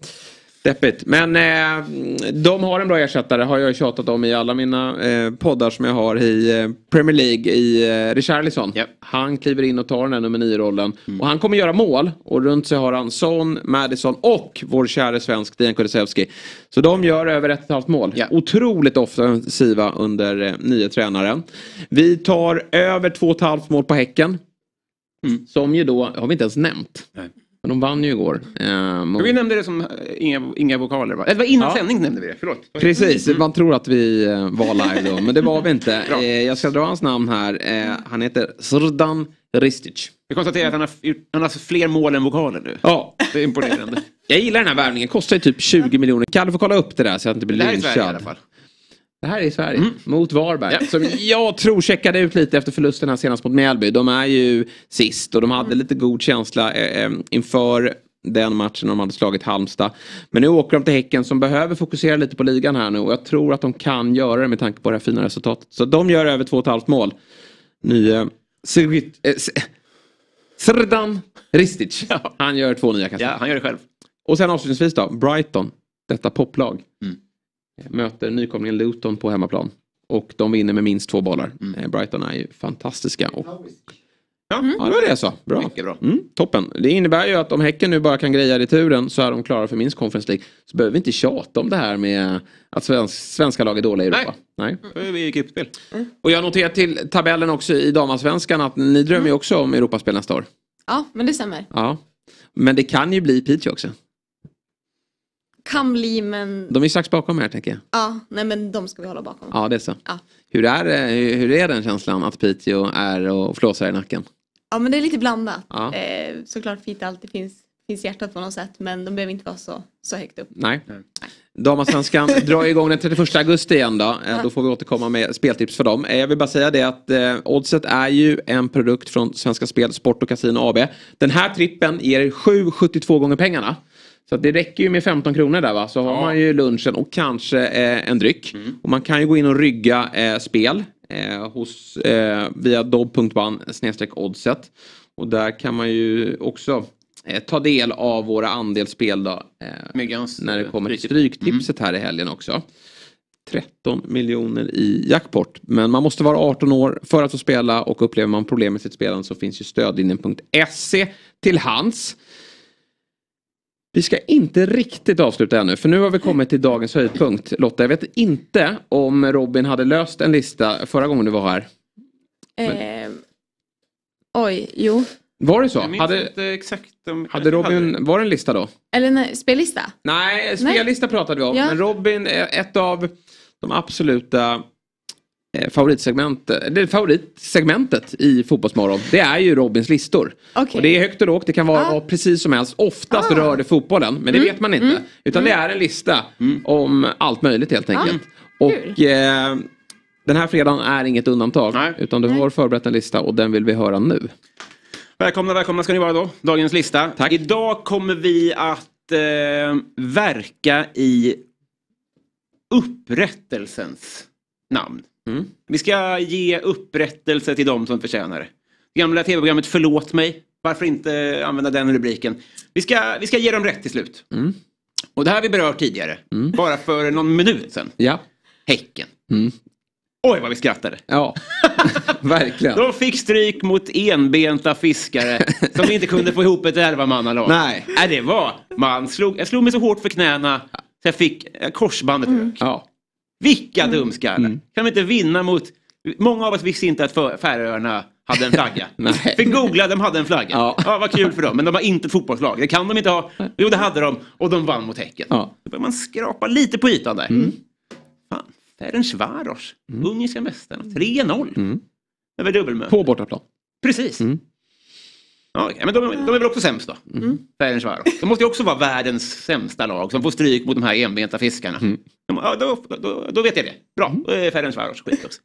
Deppigt. Men eh, de har en bra ersättare har jag tjatat om i alla mina eh, poddar som jag har i eh, Premier League i eh, Richarlison. Japp. Han kliver in och tar den här nummer 9-rollen. Och han kommer göra mål. Och runt sig har han Son, Madison och vår käre svensk Dejan Kulusevski. Så de gör över ett och ett halvt mål. Ja. Otroligt offensiva under eh, nya tränaren. Vi tar över två och ett halvt mål på Häcken. Mm. Som ju då, har vi inte ens nämnt. Nej. Men de vann ju igår. Eh, mot- Vi nämnde det som eh, inga, inga vokaler va? Eller det var innan Ja. sändning nämnde vi det, förlåt. Precis, man tror att vi eh, var live då, men det var vi inte. Eh, jag ska dra hans namn här. Eh, han heter Srdan Ristic. Vi konstaterar att han har, han har fler mål än vokaler nu. Ja, Det är imponerande. jag gillar den här värvningen. Kostar ju typ 20 miljoner. Kalle får kolla upp det där så jag inte blir det här är Sverige i alla lynchad. fall. Det här är i Sverige. Mot Varberg. Ja. Som jag tror checkade ut lite efter förlusten här senast mot Mjällby. De är ju sist och de hade lite god känsla eh, eh, inför den matchen de hade slagit Halmstad. Men nu åker de till Häcken som behöver fokusera lite på ligan här nu och jag tror att de kan göra det med tanke på det här fina resultatet. Så de gör över två och ett halvt mål. Nye eh, S- Srdan Ristic. Ja. Han gör två nya kast. Ja, han gör det själv. Och sen avslutningsvis då, Brighton, detta poplag, Mm. Möter nykomlingen Luton på hemmaplan. Och de vinner med minst två bollar. Mm. Eh, Brighton är ju fantastiska. Och, Ja, ja, det var det så. Bra. Mycket bra. Mm, toppen. Det innebär ju att om Häcken nu bara kan greja returen så är de klara för minst Conference League. Så behöver vi inte tjata om det här med att svensk, svenska lag är dåliga i Europa. Nej. Då är vi i gruppspel. Och jag noterar till tabellen också i damallsvenskan att ni drömmer ju också om Europaspel nästa år. Ja, men det stämmer. Ja. Men det kan ju bli Piteå också. Kan bli men... De är strax bakom här tänker jag. Ja, nej men de ska vi hålla bakom. Ja, det är så. Ja. Hur, är, hur, hur är den känslan att Piteå är och flåsar i nacken? Ja men det är lite blandat. Ja. Eh, såklart Piteå alltid finns, finns hjärtat på något sätt men de behöver inte vara så, så högt upp. Nej. Damallsvenskan drar igång den 31 augusti igen då. Eh, Då får vi återkomma med speltips för dem. Eh, Jag vill bara säga det att eh, Oddset är ju en produkt från Svenska Spel, Sport och Casino AB. Den här trippen ger 7,72 gånger pengarna. Så det räcker ju med 15 kronor där va. Så har man ju lunchen och kanske eh, en dryck. Och man kan ju gå in och rygga eh, spel eh, hos, eh, via dobb.ban oddset. Och där kan man ju också eh, ta del av våra andelsspel då. Eh, när det kommer till stryktip. Stryktipset här i helgen också. 13 miljoner i jackpot. Men man måste vara 18 år för att få spela och upplever man problem med sitt spelande så finns ju stödlinjen.se till hands. Vi ska inte riktigt avsluta ännu för nu har vi kommit till dagens höjdpunkt. Lotta, jag vet inte om Robin hade löst en lista förra gången du var här. Eh, oj, jo. Var det så? Jag minns Hade, inte exakt om... hade Robin, var det en lista då? Eller nej, spellista? Nej, spellista pratade vi om. Ja. Men Robin är ett av de absoluta favoritsegment, det favoritsegmentet i Fotbollsmorgon. Det är ju Robins listor. Okej. Och det är högt och lågt, det kan vara Ah. precis som helst. Oftast Ah. rör det fotbollen, men det Mm. vet man inte. Mm. Utan det är en lista om allt möjligt helt enkelt. Ah. Och eh, den här fredagen är inget undantag. Nej. Utan du har förberett en lista och den vill vi höra nu. Välkomna, välkomna ska ni vara då. Dagens lista. Tack. Idag kommer vi att eh, verka i upprättelsens namn. Mm. Vi ska ge upprättelse till de som förtjänar det. Gamla tv-programmet Förlåt mig. Varför inte använda den rubriken? Vi ska, vi ska ge dem rätt till slut. Mm. Och det här har vi berört tidigare. Bara för någon minut sedan. Ja. Häcken. Mm. Oj vad vi skrattade. Ja, verkligen. De fick stryk mot enbenta fiskare som inte kunde få ihop ett elvamannalag. Nej. Nej, det var... Man slog, jag slog mig så hårt för knäna så jag fick korsbandet rök. Ja. Vilka dumskallar. Mm. Kan de inte vinna mot... Många av oss visste inte att Fär- Färöarna hade en flagga. Nej. Fick googla, de hade en flagga. Ja. Ja. vad kul för dem. Men de har inte ett fotbollslag. Det kan de inte ha. Jo, det hade de. Och de vann mot Häcken. Ja. Mm. Då börjar man skrapa lite på ytan där. Fan, Ferencvaros, ungerska mästarna. 3-0. Mm. Över dubbelmöte. På bortaplan. Precis. Mm. Ja, okej, men de, de är väl också sämst då? Mm. Ferencvaros. De måste ju också vara världens sämsta lag som får stryk mot de här enbenta fiskarna. Mm. De, ja, då, då, då vet jag det. Bra, då är Ferencvaros skit också.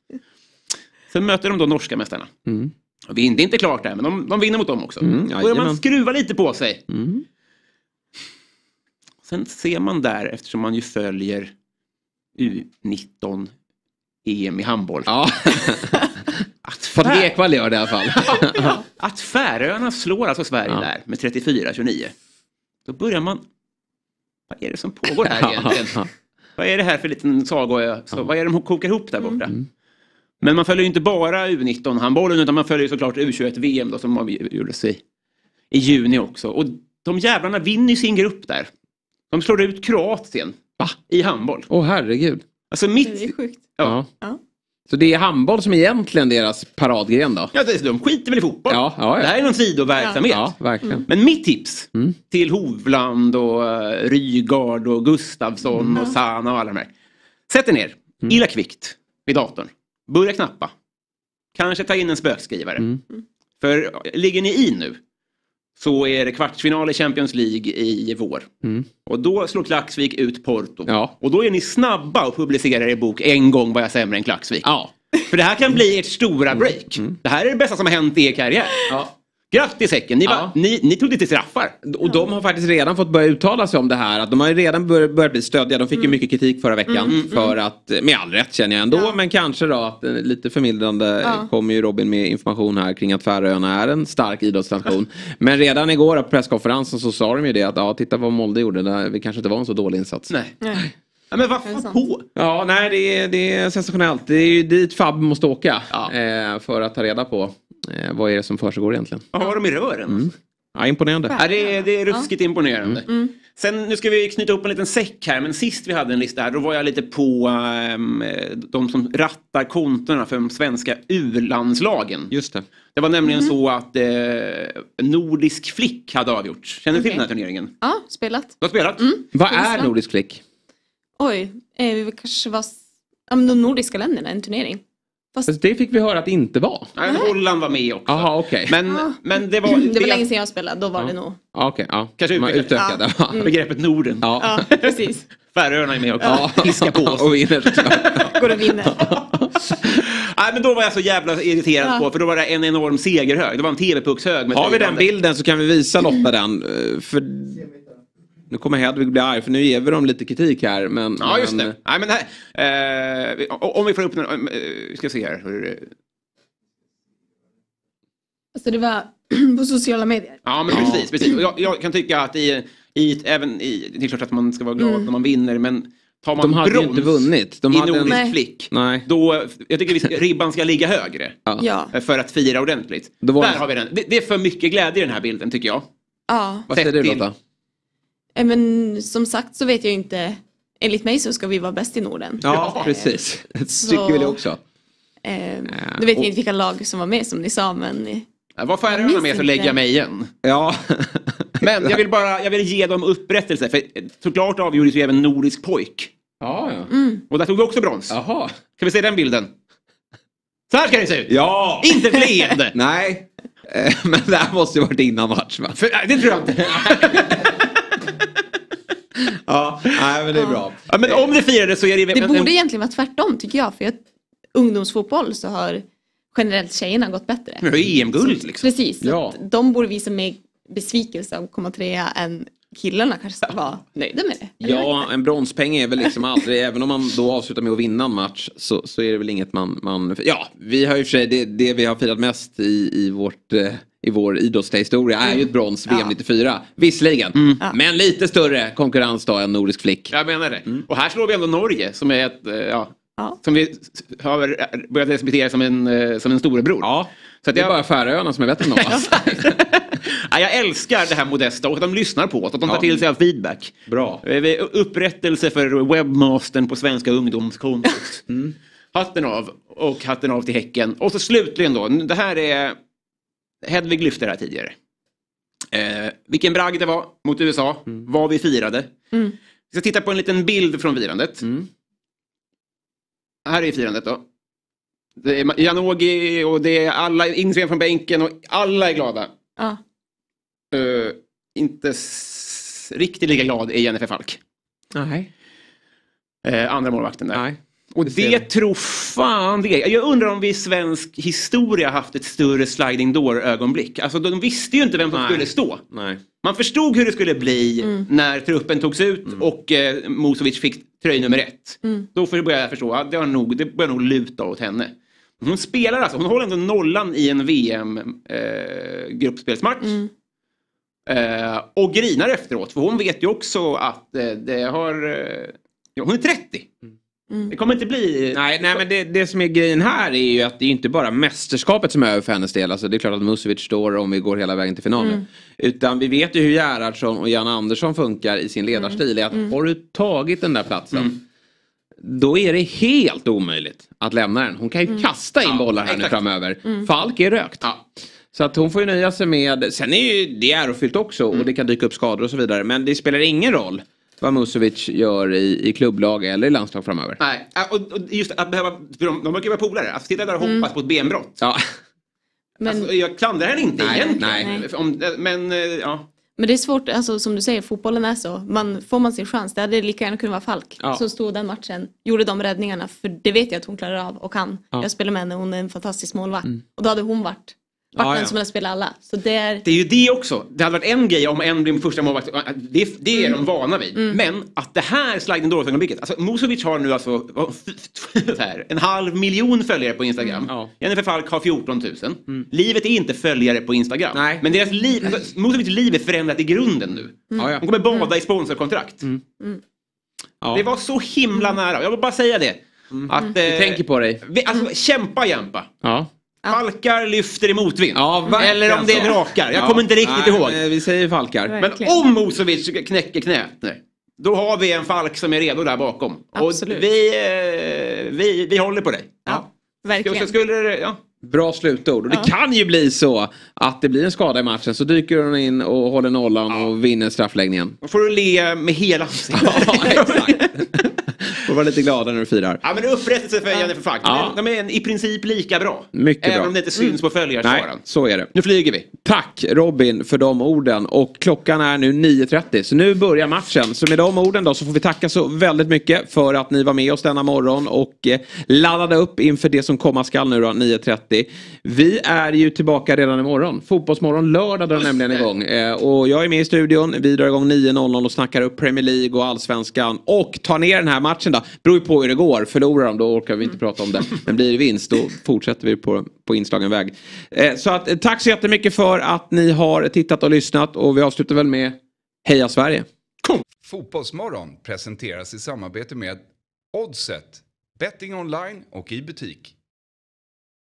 Sen möter de då norska mästarna. Mm. Det är inte, klart där, men de, de vinner mot dem också. Mm, börjar man skruva lite på sig. Mm. Sen ser man där, eftersom man ju följer U19 EM i handboll. Ja. Att, Patrik Fär, Ekwall gör det i alla fall. att Färöarna slår alltså Sverige Ja. där med 34-29. Då börjar man... Vad är det som pågår här egentligen? Vad är det här för liten sagoö? Så Vad är det de kokar ihop där borta? Mm. Men man följer ju inte bara U19-handbollen utan man följer ju såklart U21-VM då, som gjordes i, i juni också. Och de jävlarna vinner ju sin grupp där. De slår ut Kroatien Va? i handboll. Åh herregud. Alltså Det är mitt... sjukt. Ja. Ja. Så det är handboll som är egentligen deras paradgren då? Ja, det- de skiter väl i fotboll. Ja, ja, ja. Det här är någon sidoverksamhet. Ja, verkligen. Men mitt tips Mm. till Hovland och uh, Rygaard och Gustavsson och Sana och alla de här. Sätt er ner, Mm. illa kvickt vid datorn. Börja knappa. Kanske ta in en spökskrivare. Mm. För eh, ligger ni i nu så är det kvartsfinal i Champions League i vår. Mm. Och då slår Klaxvik ut Porto. Ja. Och då är ni snabba att publicera er bok En gång var jag sämre än Klaxvik. Ja. För det här kan bli ert stora break. Mm. Det här är det bästa som har hänt i er karriär. Ja. Grattis Häcken, ni, Ja. var, ni, ni tog till straffar. Och de har faktiskt redan fått börja uttala sig om det här. Att de har redan bör, börjat bli stöddiga. De fick ju mycket kritik förra veckan. För att, med all rätt känner jag ändå. Men kanske då att eh, lite förmildrande Ja. kommer ju Robin med information här kring att Färöarna är en stark idrottsnation. Men redan igår på presskonferensen så sa de ju det att ja, titta vad Molde gjorde. Det vi kanske inte var en så dålig insats. Nej. Nej. Ja, men vad fan på? Ja, nej det är, det är sensationellt. Det är ju dit FAB måste åka. Ja. Eh, för att ta reda på eh, vad är det som försiggår egentligen. Vad har de i rören? Ja, imponerande. Ja, det, är, det är ruskigt imponerande. Mm. Sen, nu ska vi knyta upp en liten säck här, men sist vi hade en lista här då var jag lite på ehm, de som rattar kontona för de svenska U-landslagen. Just det. Det var nämligen så att eh, Nordisk Flick hade avgjorts. Känner du till Okej. den här turneringen? Ja, spelat. Du har spelat? Vad är. Nordisk Flick? Oj, eh, vi kanske var... Ja, de nordiska länderna, en turnering. Fast Fast det fick vi höra att det inte var. Nej, Holland var med också. Jaha, okej. Men, Ja. men det var... det var länge sedan jag spelade, då var det nog... Okej, ja. Kanske Man utökade. utökade. Ja. Ja. Begreppet Norden. Ja. Precis. Färöarna är med också. Ja. Piska på oss. Och vinner. Går och vinner. Nej, men då var jag så jävla irriterad Ja. på, för då var det en enorm segerhög. Det var en TV-puckshög. Har vi den bilden så kan vi visa Lotta den. eh, För nu kommer Hedvig bli arg för nu ger vi dem lite kritik här. Men, Ja, just men, det. Nej, men här, eh, om vi får upp den. eh, Vi ska se här. Hur, Alltså det var på sociala medier. ja, men precis. precis. Jag, jag kan tycka att i, i, även i, det är klart att man ska vara glad när man vinner, men tar man De hade brons inte vunnit. De i hade en- Nordisk Nej. flick, Nej. då, jag tycker vi ska, ribban ska ligga högre. Ja. För att fira ordentligt. Där det- har vi den. Det, det är för mycket glädje i den här bilden tycker jag. Ja. Vad säger du Lotta? Eh, Men som sagt så vet jag inte. Enligt mig så ska vi vara bäst i Norden. Ja, precis. Det tycker vi det också. Eh, Ja, nu vet jag inte vilka lag som var med som ni sa men eh, Ja, Var Färöarna minns med så lägger jag mig igen. Ja. Men jag vill bara jag vill ge dem upprättelse. För såklart avgjordes ju även Nordisk pojk. Ja, ja. mm. Och där tog vi också brons. Jaha. Kan vi se den bilden? Så här ska det se ut. Ja! Inte ett leende. Nej. Eh, Men det här måste ju varit innan match va? För, det tror jag inte. Ja, nej men det är bra. Ja, men om det firades så är det... det borde egentligen vara tvärtom tycker jag. För att ungdomsfotboll så har generellt tjejerna gått bättre. Men det är EM-guld liksom. Precis, Ja. de borde visa mer besvikelse av att komma trea än killarna kanske ska vara nöjda med det. Jag Ja, en bronspeng är väl liksom aldrig, även om man då avslutar med att vinna en match så, så är det väl inget man, man ja, vi har ju för sig, det, det vi har firat mest i, i, vårt, eh, i vår idrottshistoria är ju ett brons VM Ja. 94, visserligen. Ja. Men lite större konkurrens då än Nordisk Flick. Jag menar det. Och här slår vi ändå Norge som är ett... eh, Ja, Ja. som vi har börjat respektera som en, eh, som en storebror. Ja, Så att det är jag, bara Färöarna som är bättre än oss. ja, jag älskar det här modesta och att de lyssnar på oss, att de tar Ja. till sig av feedback. Bra. Eh, Upprättelse för webbmastern på Svenska ungdomskontot. Hatten av och hatten av till Häcken. Och så slutligen då, det här är... Hedvig lyfte det här tidigare. Eh, vilken bragd det var mot USA, vad vi firade. Mm. Vi ska titta på en liten bild från firandet. Mm. Här är firandet då. Det är Janogy och det är alla insved från bänken och alla är glada. Ja. Eh, inte riktigt lika glad är Jennifer Falk. Nej. Eh, andra målvakten där. Nej. Och det det tror fan det. Jag undrar om vi i svensk historia haft ett större sliding door ögonblick. Alltså de visste ju inte vem som Nej. skulle stå. Nej. Man förstod hur det skulle bli när truppen togs ut och eh, Musovic fick tröjnummer ett. Mm. Då får- började jag förstå att det, nog, det börjar nog luta åt henne. Hon spelar alltså, hon håller ändå nollan i en VM-gruppspelsmatch. Mm. Eh, och grinar efteråt, för hon vet ju också att eh, det har... Eh, ja, hon är 30. Mm. Det kommer inte bli... Nej, nej men det, det som är grejen här är ju att det är inte bara mästerskapet som är över för hennes del. Alltså det är klart att Musovic står om vi går hela vägen till finalen. Mm. Utan vi vet ju hur Gerhardsson och Jan Andersson funkar i sin ledarstil. Är att Mm. har du tagit den där platsen. Då är det helt omöjligt att lämna den. Hon kan ju kasta in Ja, bollar här nu exakt. framöver. Falk är rökt. Ja. Så att hon får ju nöja sig med, sen är ju det ärofyllt också och det kan dyka upp skador och så vidare. Men det spelar ingen roll vad Musovic gör i, i klubblag eller i landslag framöver. Nej, äh, och, och just att behöva... För de, de brukar ju vara polare. Att sitta där och hoppas på ett benbrott. Ja. Men, Alltså, jag klandrar henne inte Nej, egentligen. nej. Om, men eh, ja. men det är svårt, alltså, som du säger, fotbollen är så. Man, får man sin chans, det hade lika gärna kunnat vara Falk Ja. som stod den matchen, gjorde de räddningarna. För det vet jag att hon klarar av och kan. Ja. Jag spelar med henne, hon är en fantastisk målvakt. Och då hade hon varit, varit Ja, ja. som hade spelat alla. Så det är... Det är ju det också. Det hade varit en grej om en blir första målvakt. Det, det är de vana vid. Men att det här sliding doors-ögonblicket. Alltså Musovic har nu alltså här, en halv miljon följare på Instagram. Ja. Jennifer Falk har 14 000. Livet är inte följare på Instagram. Nej. Men deras liv, alltså, Musovics liv är förändrat i grunden nu. Ja. Hon kommer bada i sponsorkontrakt. Ja. Det var så himla nära. Jag vill bara säga det. Att, Vi eh, tänker på dig. vi, alltså, kämpa Jampa. Ja. Falkar lyfter i motvind. Ja, Eller om det är drakar. Jag Ja, kommer inte riktigt nej, ihåg. eh, Vi säger Falkar. Men Verkligen. om Mosovic knäcker knät, nej, då har vi en Falk som är redo där bakom. Absolut. Och vi, eh, vi, vi håller på dig. Ja, verkligen. skulle ja. Bra slutord. Och det kan ju bli så att det blir en skada i matchen så dyker hon in och håller nollan och vinner straffläggningen. Då får du le med hela ansiktet. Ja, exakt. Vara lite glada när du firar. Ja men upprättelse för Jennifer Falk. Ja. De är i princip lika bra. Mycket Även bra. om det inte syns på Nej, följarsvaran. så är det. Nu flyger vi. Tack Robin för de orden och klockan är nu 9.30 så nu börjar matchen. Så med de orden då så får vi tacka så väldigt mycket för att ni var med oss denna morgon och eh, laddade upp inför det som komma skall nu då 9.30. Vi är ju tillbaka redan imorgon. Fotbollsmorgon lördag drar nämligen igång eh, och jag är med i studion. Vi drar igång 9.00 och snackar upp Premier League och allsvenskan och tar ner den här matchen då. Beror ju på hur det går. Förlorar de då orkar vi inte prata om det. Men blir det vinst då fortsätter vi på, på inslagen väg. Eh, så att, eh, tack så jättemycket för att ni har tittat och lyssnat och vi avslutar väl med Heja Sverige! Fotbollsmorgon presenteras i samarbete med Oddset, betting online och i butik.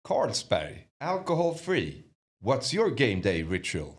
Carlsberg, alcohol free. What's your game day ritual?